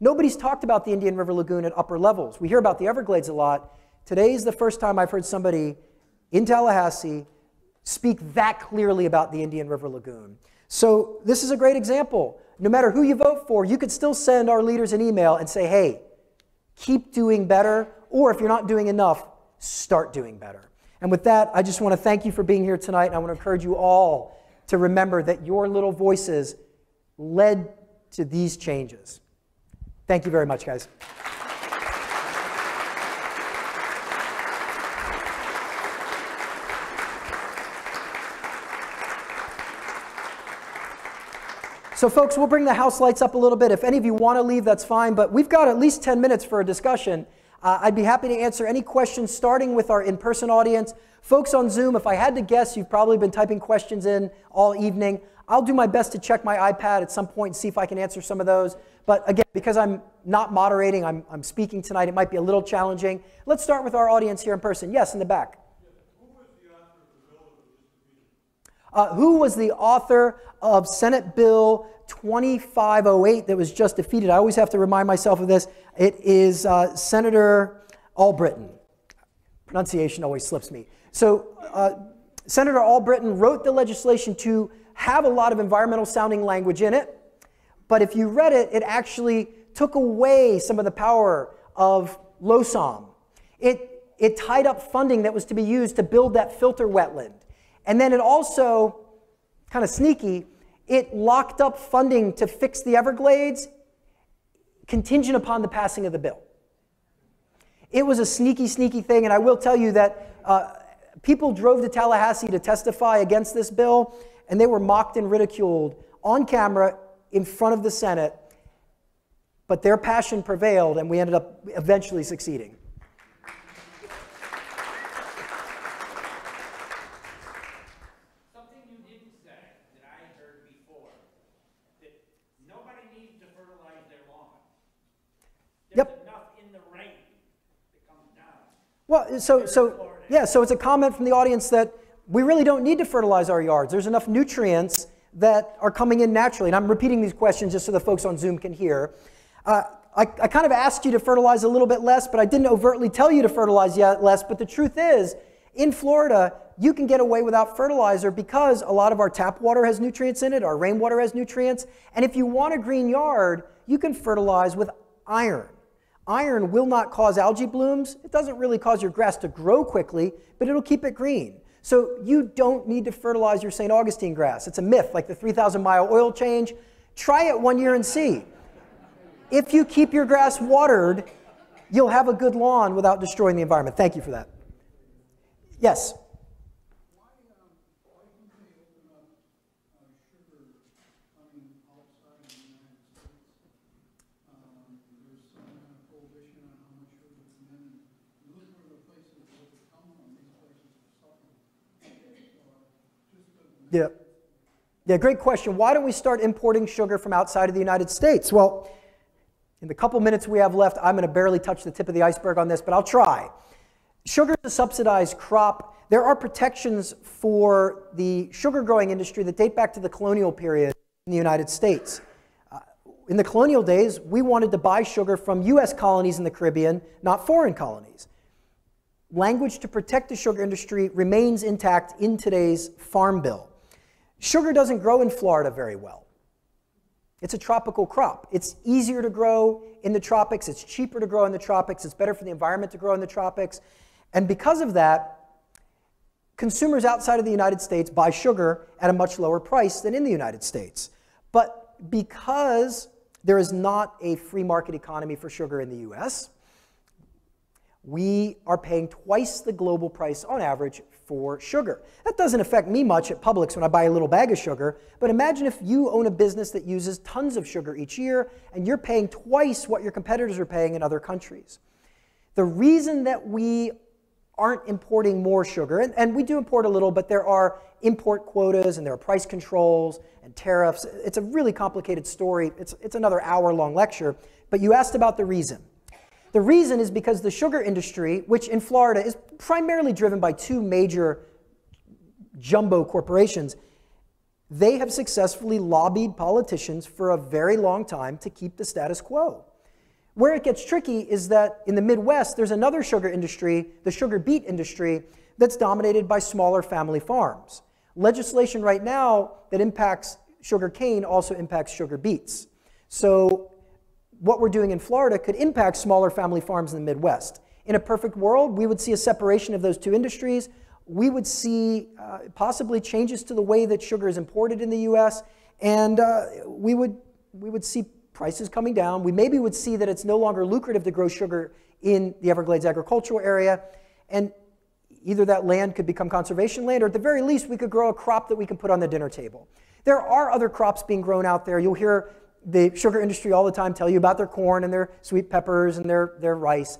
Speaker 1: Nobody's talked about the Indian River Lagoon at upper levels. We hear about the Everglades a lot. Today is the first time I've heard somebody in Tallahassee speak that clearly about the Indian River Lagoon. So, this is a great example. No matter who you vote for, you could still send our leaders an email and say, hey, keep doing better, or if you're not doing enough, start doing better. And with that, I just want to thank you for being here tonight, and I want to encourage you all to remember that your little voices led to these changes. Thank you very much, guys. So, folks, we'll bring the house lights up a little bit. If any of you want to leave, that's fine, but we've got at least 10 minutes for a discussion. Uh, I'd be happy to answer any questions, starting with our in person audience. Folks on Zoom, if I had to guess, you've probably been typing questions in all evening. I'll do my best to check my iPad at some point and see if I can answer some of those. But again, because I'm not moderating, I'm, I'm speaking tonight, it might be a little challenging. Let's start with our audience here in person. Yes, in the back. Uh, who was the author of Senate Bill 2508 that was just defeated? I always have to remind myself of this. It is uh, Senator Albritton. Pronunciation always slips me. So, uh, Senator Albritton wrote the legislation to have a lot of environmental sounding language in it, but if you read it, it actually took away some of the power of LOSOM. It, it tied up funding that was to be used to build that filter wetland. And then it also, kind of sneaky, it locked up funding to fix the Everglades contingent upon the passing of the bill. It was a sneaky, sneaky thing, and I will tell you that uh, people drove to Tallahassee to testify against this bill, and they were mocked and ridiculed on camera in front of the Senate, but their passion prevailed, and we ended up eventually succeeding. Well, so, so yeah, so it's a comment from the audience that we really don't need to fertilize our yards. There's enough nutrients that are coming in naturally. And I'm repeating these questions just so the folks on Zoom can hear. Uh, I, I, kind of asked you to fertilize a little bit less, but I didn't overtly tell you to fertilize yet less. But the truth is, in Florida, you can get away without fertilizer because a lot of our tap water has nutrients in it, our rainwater has nutrients. And if you want a green yard, you can fertilize with iron. Iron will not cause algae blooms. It doesn't really cause your grass to grow quickly, but it'll keep it green. So you don't need to fertilize your St. Augustine grass. It's a myth, like the 3,000 mile oil change. Try it one year and see. If you keep your grass watered, you'll have a good lawn without destroying the environment. Thank you for that. Yes? Yeah. Yeah, great question. Why don't we start importing sugar from outside of the United States? Well, in the couple minutes we have left, I'm going to barely touch the tip of the iceberg on this, but I'll try. Sugar is a subsidized crop. There are protections for the sugar growing industry that date back to the colonial period in the United States. Uh, in the colonial days, we wanted to buy sugar from U.S. colonies in the Caribbean, not foreign colonies language to protect the sugar industry remains intact in today's Farm Bill. Sugar doesn't grow in Florida very well. It's a tropical crop. It's easier to grow in the tropics, it's cheaper to grow in the tropics, it's better for the environment to grow in the tropics. And because of that, consumers outside of the United States buy sugar at a much lower price than in the United States. But because there is not a free market economy for sugar in the US, we are paying twice the global price on average for sugar. That doesn't affect me much at Publix when I buy a little bag of sugar, but imagine if you own a business that uses tons of sugar each year and you're paying twice what your competitors are paying in other countries. The reason that we aren't importing more sugar, and, and we do import a little, but there are import quotas and there are price controls and tariffs. It's a really complicated story. It's, it's another hour long lecture, but you asked about the reason. The reason is because the sugar industry, which in Florida is primarily driven by two major jumbo corporations, they have successfully lobbied politicians for a very long time to keep the status quo. Where it gets tricky is that in the Midwest, there's another sugar industry, the sugar beet industry, that's dominated by smaller family farms. Legislation right now that impacts sugar cane also impacts sugar beets. So what we're doing in Florida could impact smaller family farms in the Midwest. In a perfect world, we would see a separation of those two industries. We would see uh, possibly changes to the way that sugar is imported in the US, and uh, we, would, we would see prices coming down. We maybe would see that it's no longer lucrative to grow sugar in the Everglades agricultural area, and either that land could become conservation land, or at the very least, we could grow a crop that we can put on the dinner table. There are other crops being grown out there. You'll hear the sugar industry all the time tell you about their corn and their sweet peppers and their, their rice.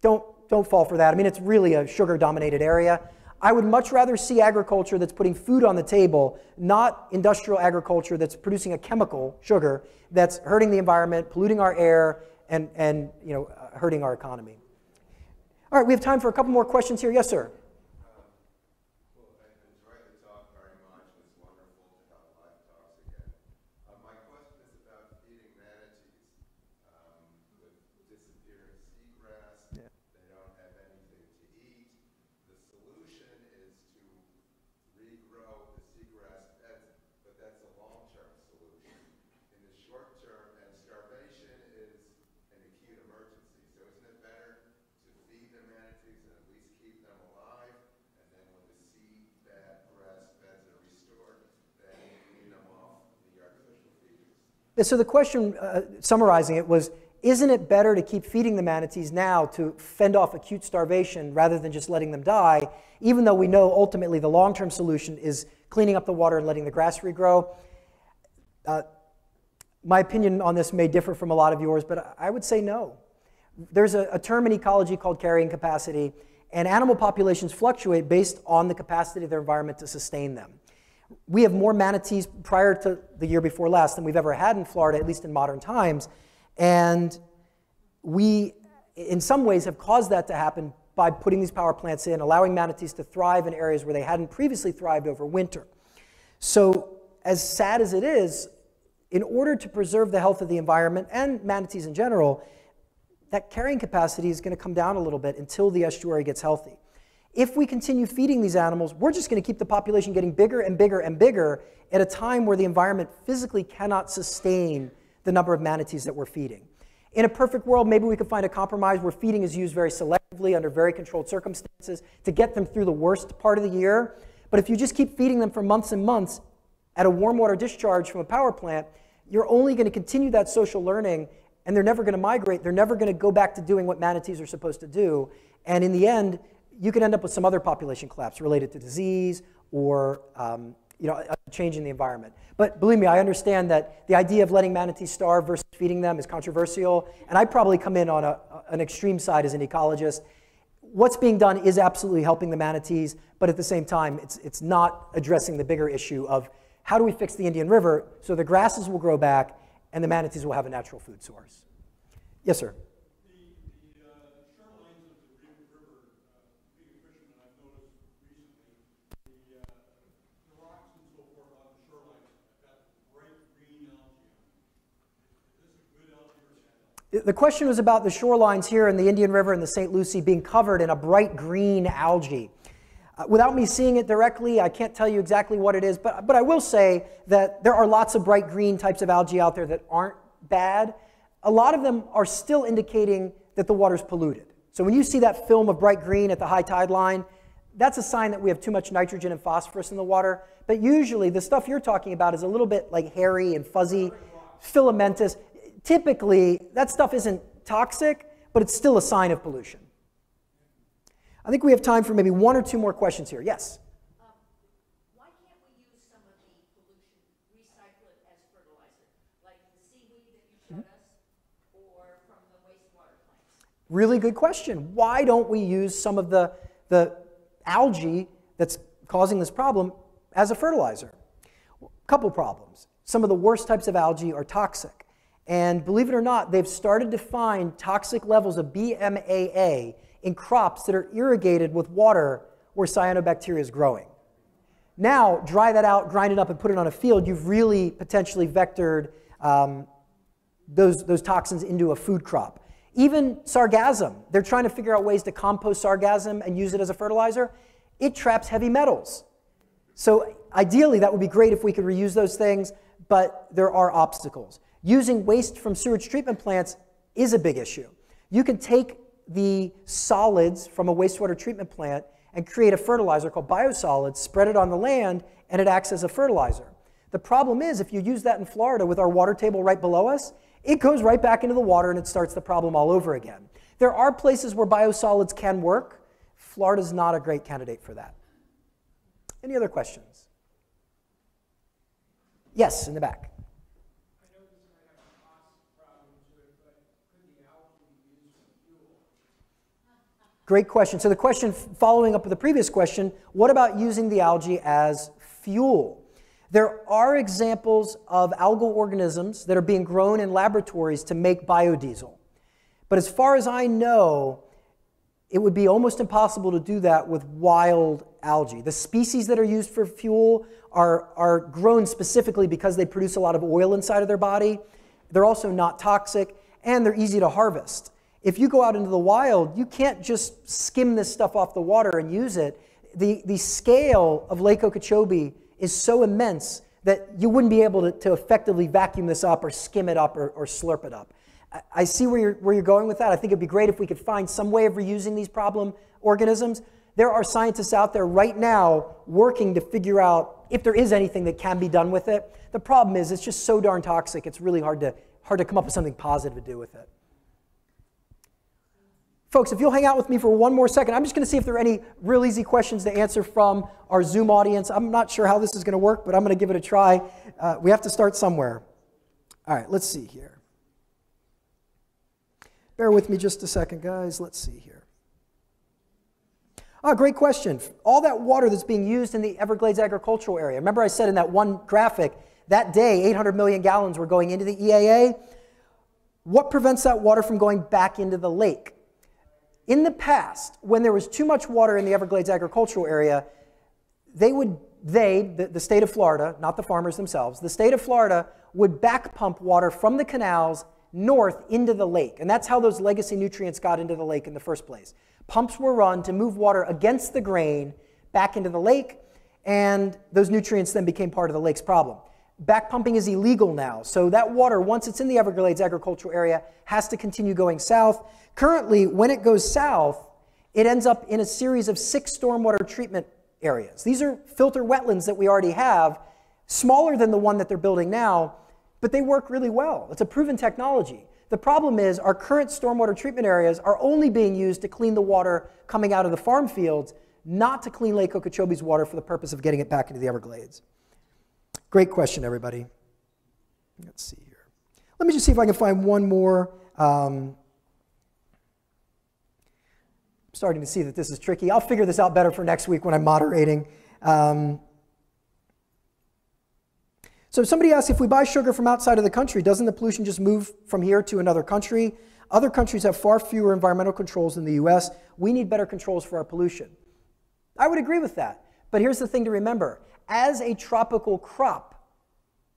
Speaker 1: Don't, don't fall for that. I mean, it's really a sugar dominated area. I would much rather see agriculture that's putting food on the table, not industrial agriculture that's producing a chemical, sugar, that's hurting the environment, polluting our air, and, and you know, hurting our economy. All right, we have time for a couple more questions here. Yes, sir. So the question, uh, summarizing it, was isn't it better to keep feeding the manatees now to fend off acute starvation rather than just letting them die, even though we know ultimately the long term solution is cleaning up the water and letting the grass regrow? Uh, my opinion on this may differ from a lot of yours, but I would say no. There's a, a term in ecology called carrying capacity, and animal populations fluctuate based on the capacity of their environment to sustain them we have more manatees prior to the year before last than we've ever had in Florida, at least in modern times. And we, in some ways, have caused that to happen by putting these power plants in, allowing manatees to thrive in areas where they hadn't previously thrived over winter. So, as sad as it is, in order to preserve the health of the environment and manatees in general, that carrying capacity is going to come down a little bit until the estuary gets healthy. If we continue feeding these animals, we're just going to keep the population getting bigger and bigger and bigger at a time where the environment physically cannot sustain the number of manatees that we're feeding. In a perfect world, maybe we could find a compromise where feeding is used very selectively under very controlled circumstances to get them through the worst part of the year. But if you just keep feeding them for months and months at a warm water discharge from a power plant, you're only going to continue that social learning and they're never going to migrate. They're never going to go back to doing what manatees are supposed to do. And in the end, you could end up with some other population collapse related to disease or um, you know, a change in the environment. But believe me, I understand that the idea of letting manatees starve versus feeding them is controversial, and I probably come in on a, an extreme side as an ecologist. What's being done is absolutely helping the manatees, but at the same time, it's, it's not addressing the bigger issue of how do we fix the Indian River so the grasses will grow back and the manatees will have a natural food source. Yes, sir. The question was about the shorelines here in the Indian River and the St. Lucie being covered in a bright green algae. Uh, without me seeing it directly, I can't tell you exactly what it is, but, but I will say that there are lots of bright green types of algae out there that aren't bad. A lot of them are still indicating that the water's polluted. So when you see that film of bright green at the high tide line, that's a sign that we have too much nitrogen and phosphorus in the water. But usually the stuff you're talking about is a little bit like hairy and fuzzy, filamentous typically that stuff isn't toxic, but it's still a sign of pollution. I think we have time for maybe one or two more questions here. Yes?
Speaker 2: Um, why can't we use some of the pollution, recycle it as fertilizer, like the seaweed that you showed us, or from the wastewater plants?
Speaker 1: Really good question. Why don't we use some of the, the algae that's causing this problem as a fertilizer? A couple problems. Some of the worst types of algae are toxic. And believe it or not, they've started to find toxic levels of BMAA in crops that are irrigated with water where cyanobacteria is growing. Now, dry that out, grind it up, and put it on a field, you've really potentially vectored um, those, those toxins into a food crop. Even sargassum, they're trying to figure out ways to compost sargassum and use it as a fertilizer. It traps heavy metals. So, ideally, that would be great if we could reuse those things, but there are obstacles. Using waste from sewage treatment plants is a big issue. You can take the solids from a wastewater treatment plant and create a fertilizer called biosolids, spread it on the land, and it acts as a fertilizer. The problem is, if you use that in Florida with our water table right below us, it goes right back into the water and it starts the problem all over again. There are places where biosolids can work. Florida's not a great candidate for that. Any other questions? Yes, in the back. Great question. So the question following up with the previous question, what about using the algae as fuel? There are examples of algal organisms that are being grown in laboratories to make biodiesel. But as far as I know, it would be almost impossible to do that with wild algae. The species that are used for fuel are, are grown specifically because they produce a lot of oil inside of their body. They're also not toxic, and they're easy to harvest. If you go out into the wild, you can't just skim this stuff off the water and use it. The, the scale of Lake Okeechobee is so immense that you wouldn't be able to, to effectively vacuum this up or skim it up or, or slurp it up. I, I see where you're, where you're going with that. I think it'd be great if we could find some way of reusing these problem organisms. There are scientists out there right now working to figure out if there is anything that can be done with it. The problem is it's just so darn toxic, it's really hard to, hard to come up with something positive to do with it. Folks, if you'll hang out with me for one more second, I'm just going to see if there are any real easy questions to answer from our Zoom audience. I'm not sure how this is going to work, but I'm going to give it a try. Uh, we have to start somewhere. All right, let's see here. Bear with me just a second, guys. Let's see here. Ah, great question. All that water that's being used in the Everglades agricultural area. Remember, I said in that one graphic that day 800 million gallons were going into the EAA? What prevents that water from going back into the lake? In the past, when there was too much water in the Everglades agricultural area, they would, they, the, the state of Florida, not the farmers themselves, the state of Florida would back pump water from the canals north into the lake. And that's how those legacy nutrients got into the lake in the first place. Pumps were run to move water against the grain back into the lake, and those nutrients then became part of the lake's problem. Back pumping is illegal now, so that water, once it's in the Everglades agricultural area, has to continue going south. Currently, when it goes south, it ends up in a series of six stormwater treatment areas. These are filter wetlands that we already have, smaller than the one that they're building now, but they work really well. It's a proven technology. The problem is our current stormwater treatment areas are only being used to clean the water coming out of the farm fields, not to clean Lake Okeechobee's water for the purpose of getting it back into the Everglades. Great question, everybody. Let's see here. Let me just see if I can find one more. Um, I'm starting to see that this is tricky. I'll figure this out better for next week when I'm moderating. Um, so somebody asks if we buy sugar from outside of the country, doesn't the pollution just move from here to another country? Other countries have far fewer environmental controls than the US. We need better controls for our pollution. I would agree with that. But here's the thing to remember as a tropical crop,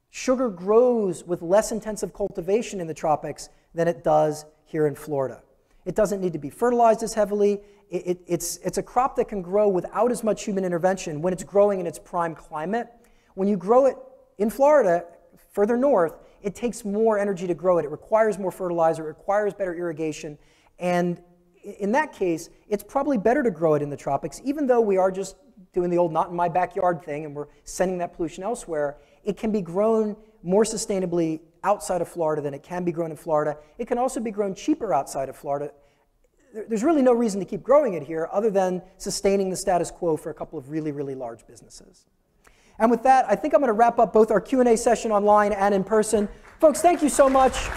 Speaker 1: sugar grows with less intensive cultivation in the tropics than it does here in Florida. It doesn't need to be fertilized as heavily. It, it, it's, it's a crop that can grow without as much human intervention when it's growing in its prime climate. When you grow it in Florida, further north, it takes more energy to grow it. It requires more fertilizer, it requires better irrigation. And in that case, it's probably better to grow it in the tropics, even though we are just doing the old not in my backyard thing and we're sending that pollution elsewhere. It can be grown more sustainably outside of Florida than it can be grown in Florida. It can also be grown cheaper outside of Florida. there's really no reason to keep growing it here other than sustaining the status quo for a couple of really, really large businesses. And with that, I think I'm going to wrap up both our Q&A session online and in person. Folks, thank you so much.